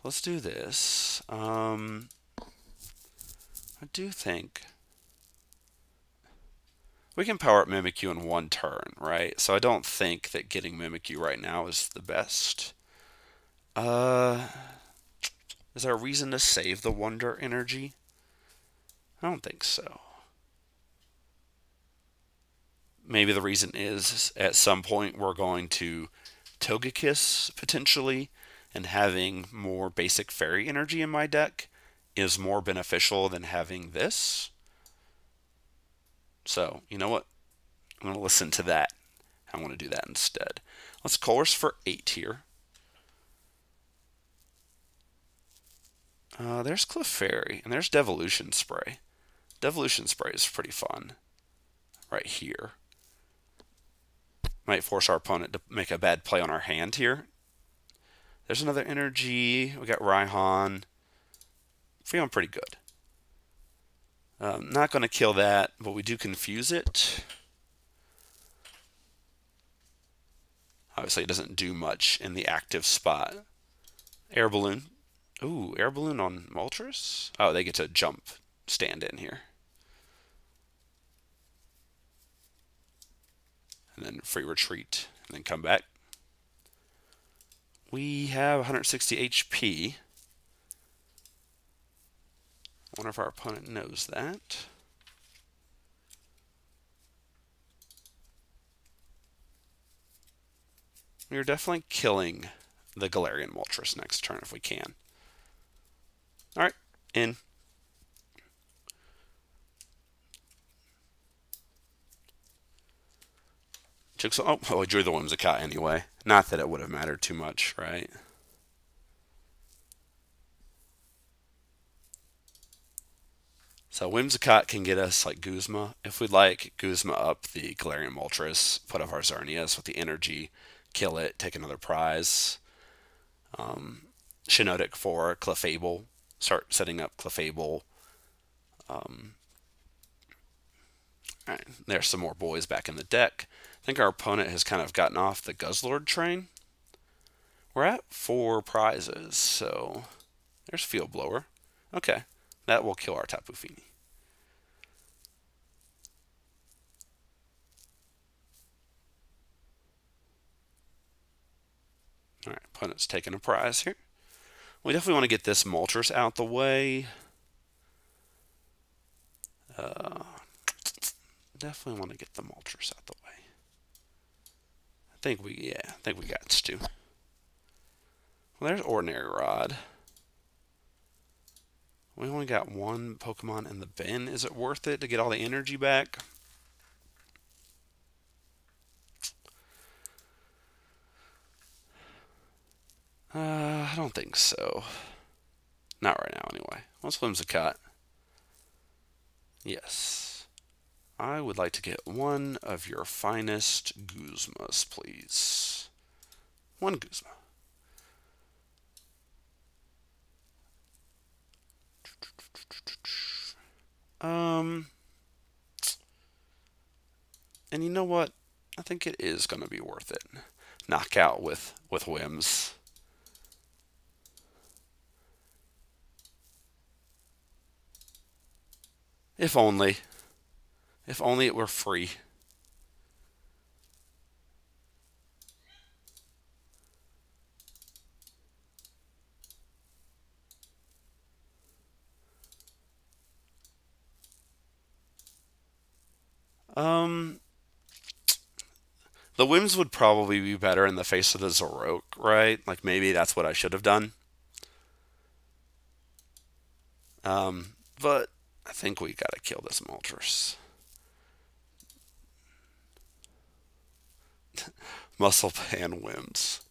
Let's do this. Um, I do think we can power up Mimikyu in one turn, right? So I don't think that getting Mimikyu right now is the best. Uh, is there a reason to save the Wonder Energy? I don't think so maybe the reason is at some point we're going to Togekiss potentially, and having more basic fairy energy in my deck is more beneficial than having this. So, you know what? I'm going to listen to that. I want to do that instead. Let's Colress for 8 here. Uh, there's Clefairy, and there's Devolution Spray. Devolution Spray is pretty fun. Right here. Might force our opponent to make a bad play on our hand here. There's another energy. We got Raihan. Feeling pretty good. Um, not going to kill that, but we do confuse it. Obviously, it doesn't do much in the active spot. Air balloon. Ooh, air balloon on Moltres? Oh, they get to jump stand in here. And then free retreat, and then come back. We have 160 HP. wonder if our opponent knows that. We are definitely killing the Galarian Moltres next turn if we can. Alright, in. Oh, oh, I drew the Whimsicott anyway. Not that it would have mattered too much, right? So Whimsicott can get us like Guzma if we'd like. Guzma up the Galarian Moltres, put up our Xerneas with the energy, kill it, take another prize. Um, Shiinotic for Clefable, start setting up Clefable. Um, all right, there's some more boys back in the deck. I think our opponent has kind of gotten off the Guzzlord train. We're at four prizes, so there's Field Blower. Okay, that will kill our Tapu Fini. All right, opponent's taking a prize here. We definitely want to get this Moltres out the way. Uh, definitely want to get the Moltres out the way think we, yeah, I think we got to. Well, there's Ordinary Rod. We only got one Pokemon in the bin. Is it worth it to get all the energy back? Uh, I don't think so. Not right now, anyway. Let's Whimsicott. Yes. I would like to get one of your finest Guzmas, please. One Guzma. Um, and you know what? I think it is going to be worth it. Knockout with with whims. If only. If only it were free. Um, the whims would probably be better in the face of the Zoroark, right? Like maybe that's what I should have done. Um, but I think we gotta kill this Moltres. muscle pan whims.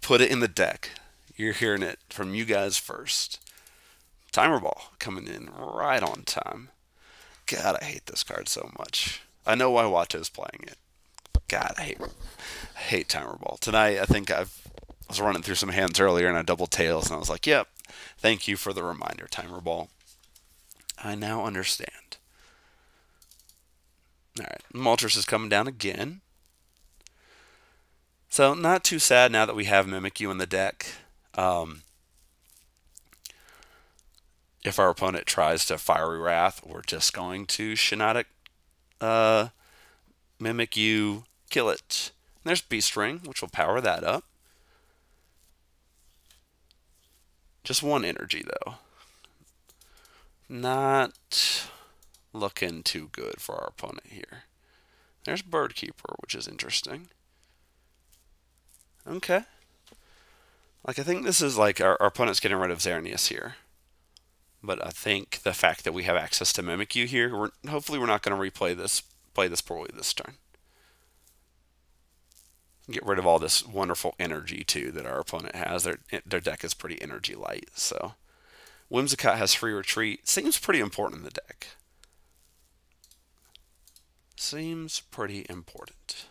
Put it in the deck. You're hearing it from you guys first. Timer ball coming in right on time. God, I hate this card so much. I know why Watto's playing it. God, I hate I hate timer ball. Tonight, I think I've I was running through some hands earlier and I double tails and I was like, "Yep, thank you for the reminder, timer ball." I now understand. All right, Moltres is coming down again. So not too sad now that we have Mimikyu in the deck. Um, if our opponent tries to Fiery Wrath, we're just going to Shiinotic uh, Mimikyu, kill it. And there's Beast Ring, which will power that up. Just one energy, though. Not looking too good for our opponent here. There's Bird Keeper, which is interesting. Okay. Like, I think this is like our, our opponent's getting rid of Xerneas here. But I think the fact that we have access to Mimikyu here, we're, hopefully we're not going to replay this, play this poorly this turn. Get rid of all this wonderful energy too that our opponent has. Their their deck is pretty energy light, so Whimsicott has free retreat. Seems pretty important in the deck. Seems pretty important.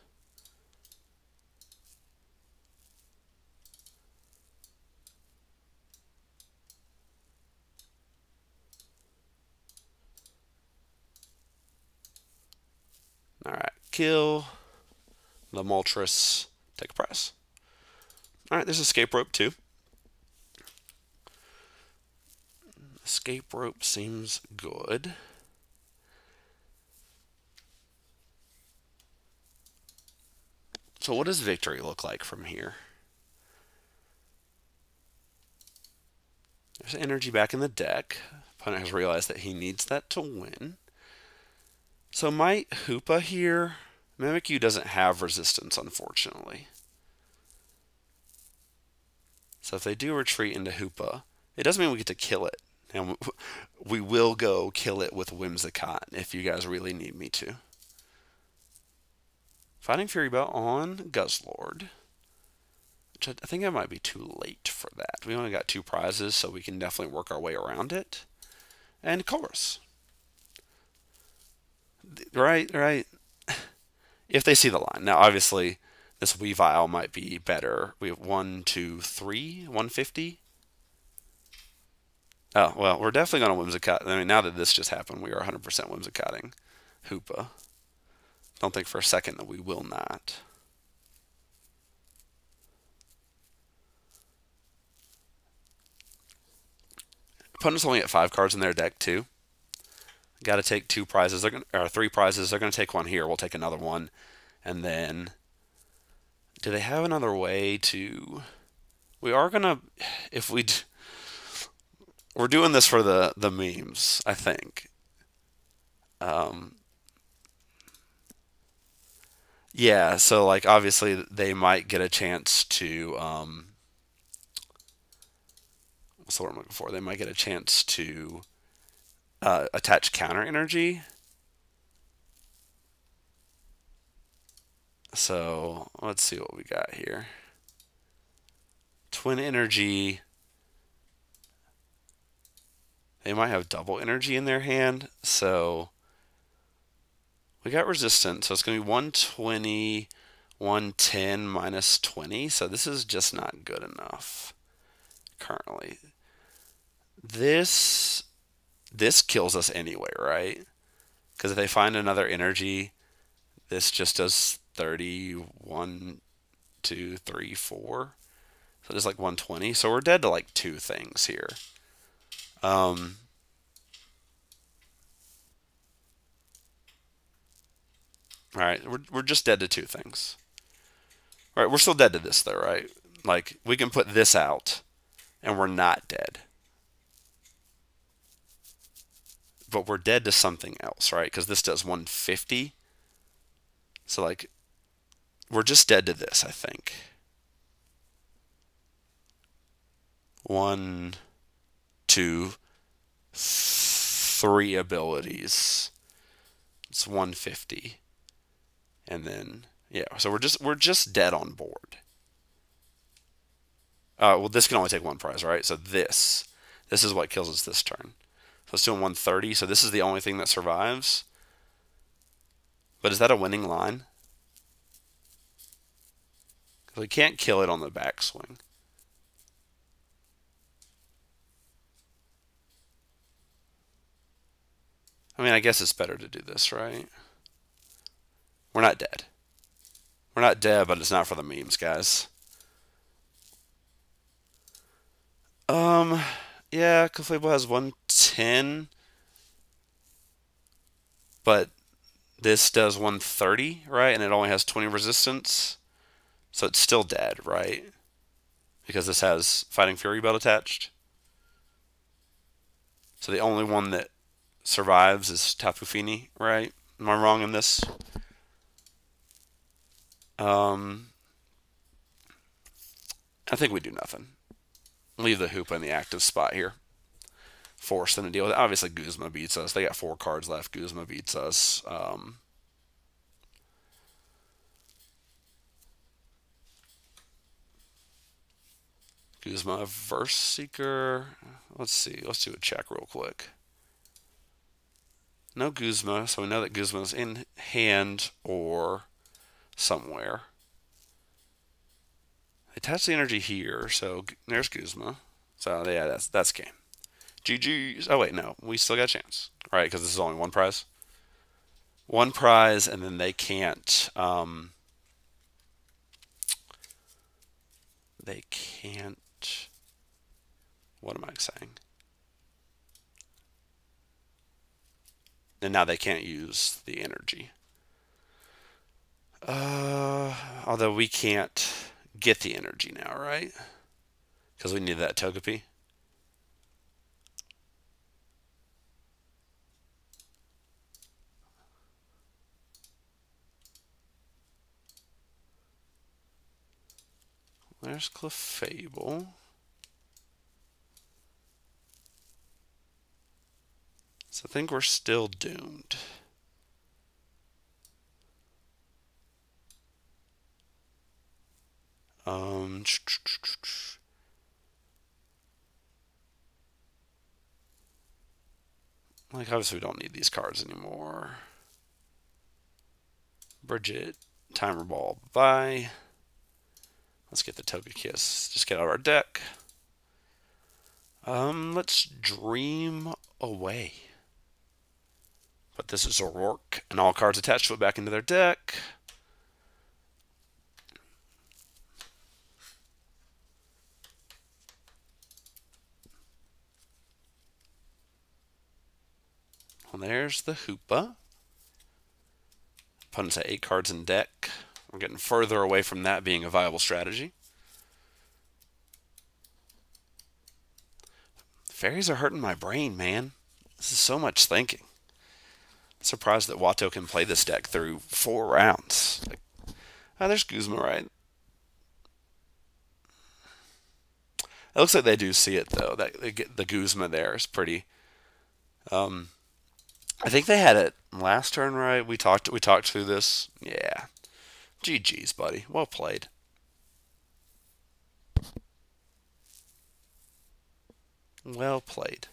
All right, kill the Moltres, take a prize. All right, there's escape rope too. Escape rope seems good. So what does victory look like from here? There's energy back in the deck. Opponent has realized that he needs that to win. So might Hoopa here? Mimikyu doesn't have resistance, unfortunately. So if they do retreat into Hoopa, it doesn't mean we get to kill it. And we will go kill it with Whimsicott if you guys really need me to. Fighting Fury Belt on Guzzlord. Which I think I might be too late for that. We only got two prizes, so we can definitely work our way around it. And Chorus. Right, right. If they see the line. Now, obviously, this Weavile might be better. We have one, two, three, 150. Oh, well, we're definitely going to Whimsicott. I mean, now that this just happened, we are 100% Whimsicotting Hoopa. Don't think for a second that we will not. Opponents only get five cards in their deck, too. Got to take two prizes. They're gonna, or three prizes. They're going to take one here. We'll take another one. And then, do they have another way to... We are going to, if we... We're doing this for the, the memes, I think. Um, yeah, so, like, obviously they might get a chance to... Um, what's the word I'm looking for? They might get a chance to uh, attach counter energy. So let's see what we got here. Twin energy. They might have double energy in their hand. So we got resistance. So it's going to be 120, 110 minus 20. So this is just not good enough currently. This this kills us anyway, right? Because if they find another energy, this just does 31, 2, 3, 4. So it's like 120. So we're dead to like two things here. Um, all right, we're, we're just dead to two things. All right, we're still dead to this though, right? Like we can put this out and we're not dead. but we're dead to something else, right? Because this does 150. So, like, we're just dead to this, I think. One, two, three abilities. It's 150. And then, yeah, so we're just we're just dead on board. Uh, well, this can only take one prize, right? So this, this is what kills us this turn. So it's doing 130. So this is the only thing that survives. But is that a winning line? Because we can't kill it on the backswing. I mean, I guess it's better to do this, right? We're not dead. We're not dead, but it's not for the memes, guys. Um, yeah, Clefable has 110. But this does 130, right? And it only has 20 resistance. So it's still dead, right? Because this has Fighting Fury belt attached. So the only one that survives is Tapu Fini, right? Am I wrong in this? Um, I think we do nothing. Leave the hoop in the active spot here. Force them to deal with it. Obviously, Guzma beats us. They got four cards left. Guzma beats us. Um, Guzma, Verse Seeker. Let's see. Let's do a check real quick. No Guzma, so we know that Guzma's in hand or somewhere. Attach the energy here, so there's Guzma. So yeah, that's that's game. GG's. Oh wait, no, we still got a chance, right? Because this is only one prize. One prize, and then they can't. Um, they can't. What am I saying? And now they can't use the energy. Uh, although we can't get the energy now, right? Because we need that Togepi. There's Clefable. So I think we're still doomed. Um, like, obviously, we don't need these cards anymore. Brigette, Timer Ball, bye. Let's get the Togekiss. Just get out of our deck. Um, let's dream away. But this is O'Rourke, and all cards attached to it back into their deck. Well, there's the Hoopa. Opponents at eight cards in deck. We're getting further away from that being a viable strategy. Fairies are hurting my brain, man. This is so much thinking. I'm surprised that Watto can play this deck through four rounds. Like, oh, there's Guzma, right? It looks like they do see it though. That the Guzma there is pretty. Um, I think they had it last turn, right? We talked. We talked through this. Yeah, GG's, buddy. Well played. Well played.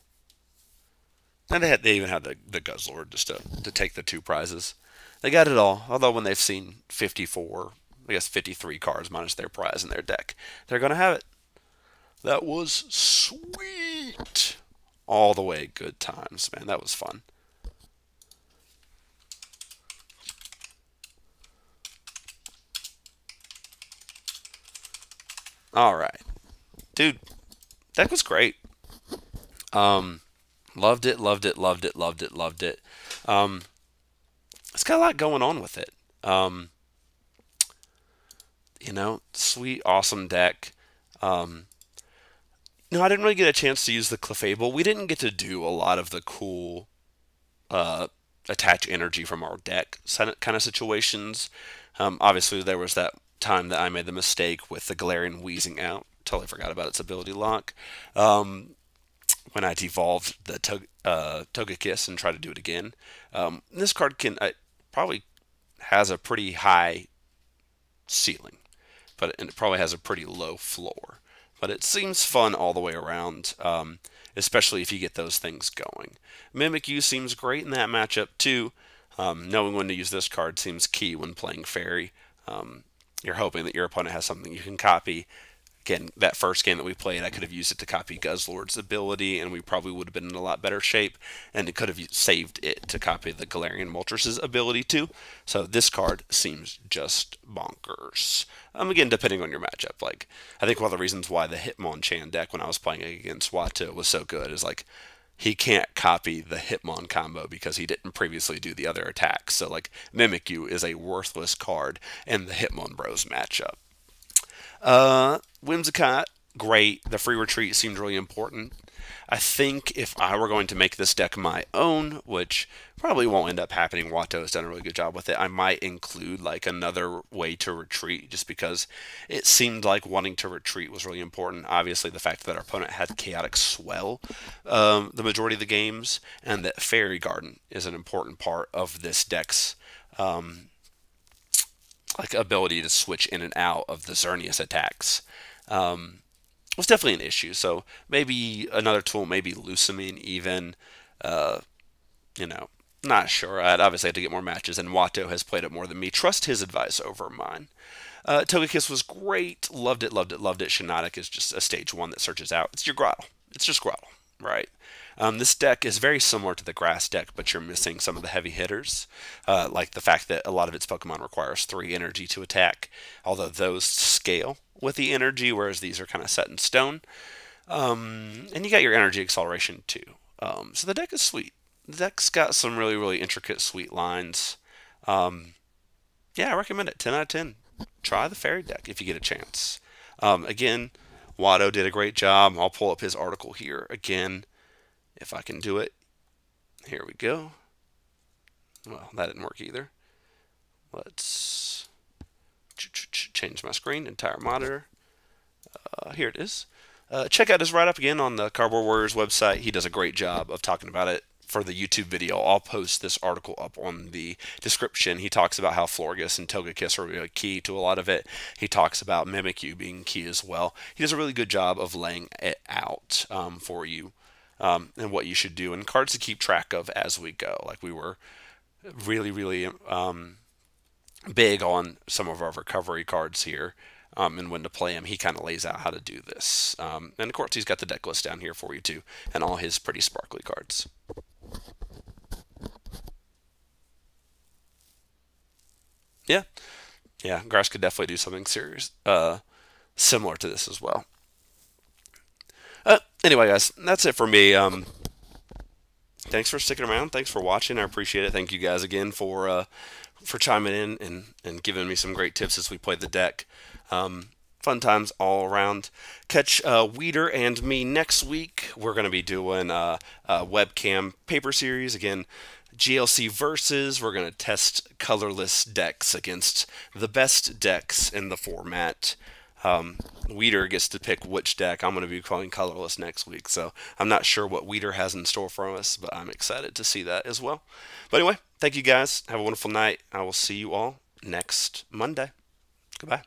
And they had they even had the, the Guzzlord just to, to take the two prizes. They got it all. Although when they've seen 54, I guess 53 cards minus their prize in their deck, they're going to have it. That was sweet. All the way good times, man. That was fun. All right. Dude, that was great. Um, loved it, loved it, loved it, loved it, loved it. Um, it's got a lot going on with it. Um, you know, sweet, awesome deck. Um, no, I didn't really get a chance to use the Clefable. We didn't get to do a lot of the cool uh, attach energy from our deck kind of situations. Um, obviously, there was that time that I made the mistake with the Galarian Weezing out. Totally forgot about its ability lock. Um, when I devolved the Tog- uh, Togekiss and tried to do it again. Um, this card can uh, probably has a pretty high ceiling, but it probably has a pretty low floor. But it seems fun all the way around, um, especially if you get those things going. Mimic Mimikyu seems great in that matchup too. Um, knowing when to use this card seems key when playing Fairy. Um, you're hoping that your opponent has something you can copy. Again, that first game that we played, I could have used it to copy Guzzlord's ability, and we probably would have been in a lot better shape, and it could have saved it to copy the Galarian Moltres' ability too. So this card seems just bonkers. Um, again, depending on your matchup. Like, I think one of the reasons why the Hitmonchan deck when I was playing against Watto was so good is like he can't copy the Hitmon combo because he didn't previously do the other attacks. So like Mimikyu is a worthless card in the Hitmon Bros matchup. Uh, Whimsicott, great. The free retreat seemed really important. I think if I were going to make this deck my own, which probably won't end up happening, Watto has done a really good job with it. I might include like another way to retreat just because it seemed like wanting to retreat was really important. Obviously, the fact that our opponent had Chaotic Swell um, the majority of the games, and that Fairy Garden is an important part of this deck's um, like ability to switch in and out of the Xerneas attacks. Um, was definitely an issue. So maybe another tool, maybe Lusamine even. Uh, you know, not sure. I'd obviously have to get more matches, and Watto has played it more than me. Trust his advice over mine. Uh, Togekiss was great. Loved it, loved it, loved it. Shiinotic is just a stage one that searches out. It's your Grotle. It's just Grotle, right? Um, this deck is very similar to the grass deck, but you're missing some of the heavy hitters, uh, like the fact that a lot of its Pokemon requires three energy to attack, although those scale with the energy, whereas these are kind of set in stone. Um, and you got your energy acceleration too. Um, so the deck is sweet. The deck's got some really, really intricate, sweet lines. Um, yeah, I recommend it. 10 out of 10. Try the fairy deck if you get a chance. Um, again, Watto did a great job. I'll pull up his article here again if I can do it. Here we go. Well, that didn't work either. Let's change my screen, entire monitor. Uh, here it is. Uh, check out his write up again on the Cardboard Warriors website. He does a great job of talking about it for the YouTube video. I'll post this article up on the description. He talks about how Florges and Togekiss are really key to a lot of it. He talks about Mimikyu being key as well. He does a really good job of laying it out um, for you um, and what you should do and cards to keep track of as we go. Like we were really, really um, big on some of our recovery cards here. Um, and when to play him, he kind of lays out how to do this. Um, and of course, he's got the deck list down here for you too, and all his pretty sparkly cards. Yeah, yeah, grass could definitely do something serious, uh, similar to this as well. Uh, anyway, guys, that's it for me. Um, thanks for sticking around. Thanks for watching. I appreciate it. Thank you guys again for uh, for chiming in and, and giving me some great tips as we played the deck. Um, fun times all around. Catch uh, Weeder and me next week. We're going to be doing uh, a webcam paper series. Again, GLC Versus. We're going to test colorless decks against the best decks in the format. Um, Weeder gets to pick which deck. I'm going to be calling colorless next week, so I'm not sure what Weeder has in store for us, but I'm excited to see that as well. But anyway, thank you guys. Have a wonderful night. I will see you all next Monday. Goodbye.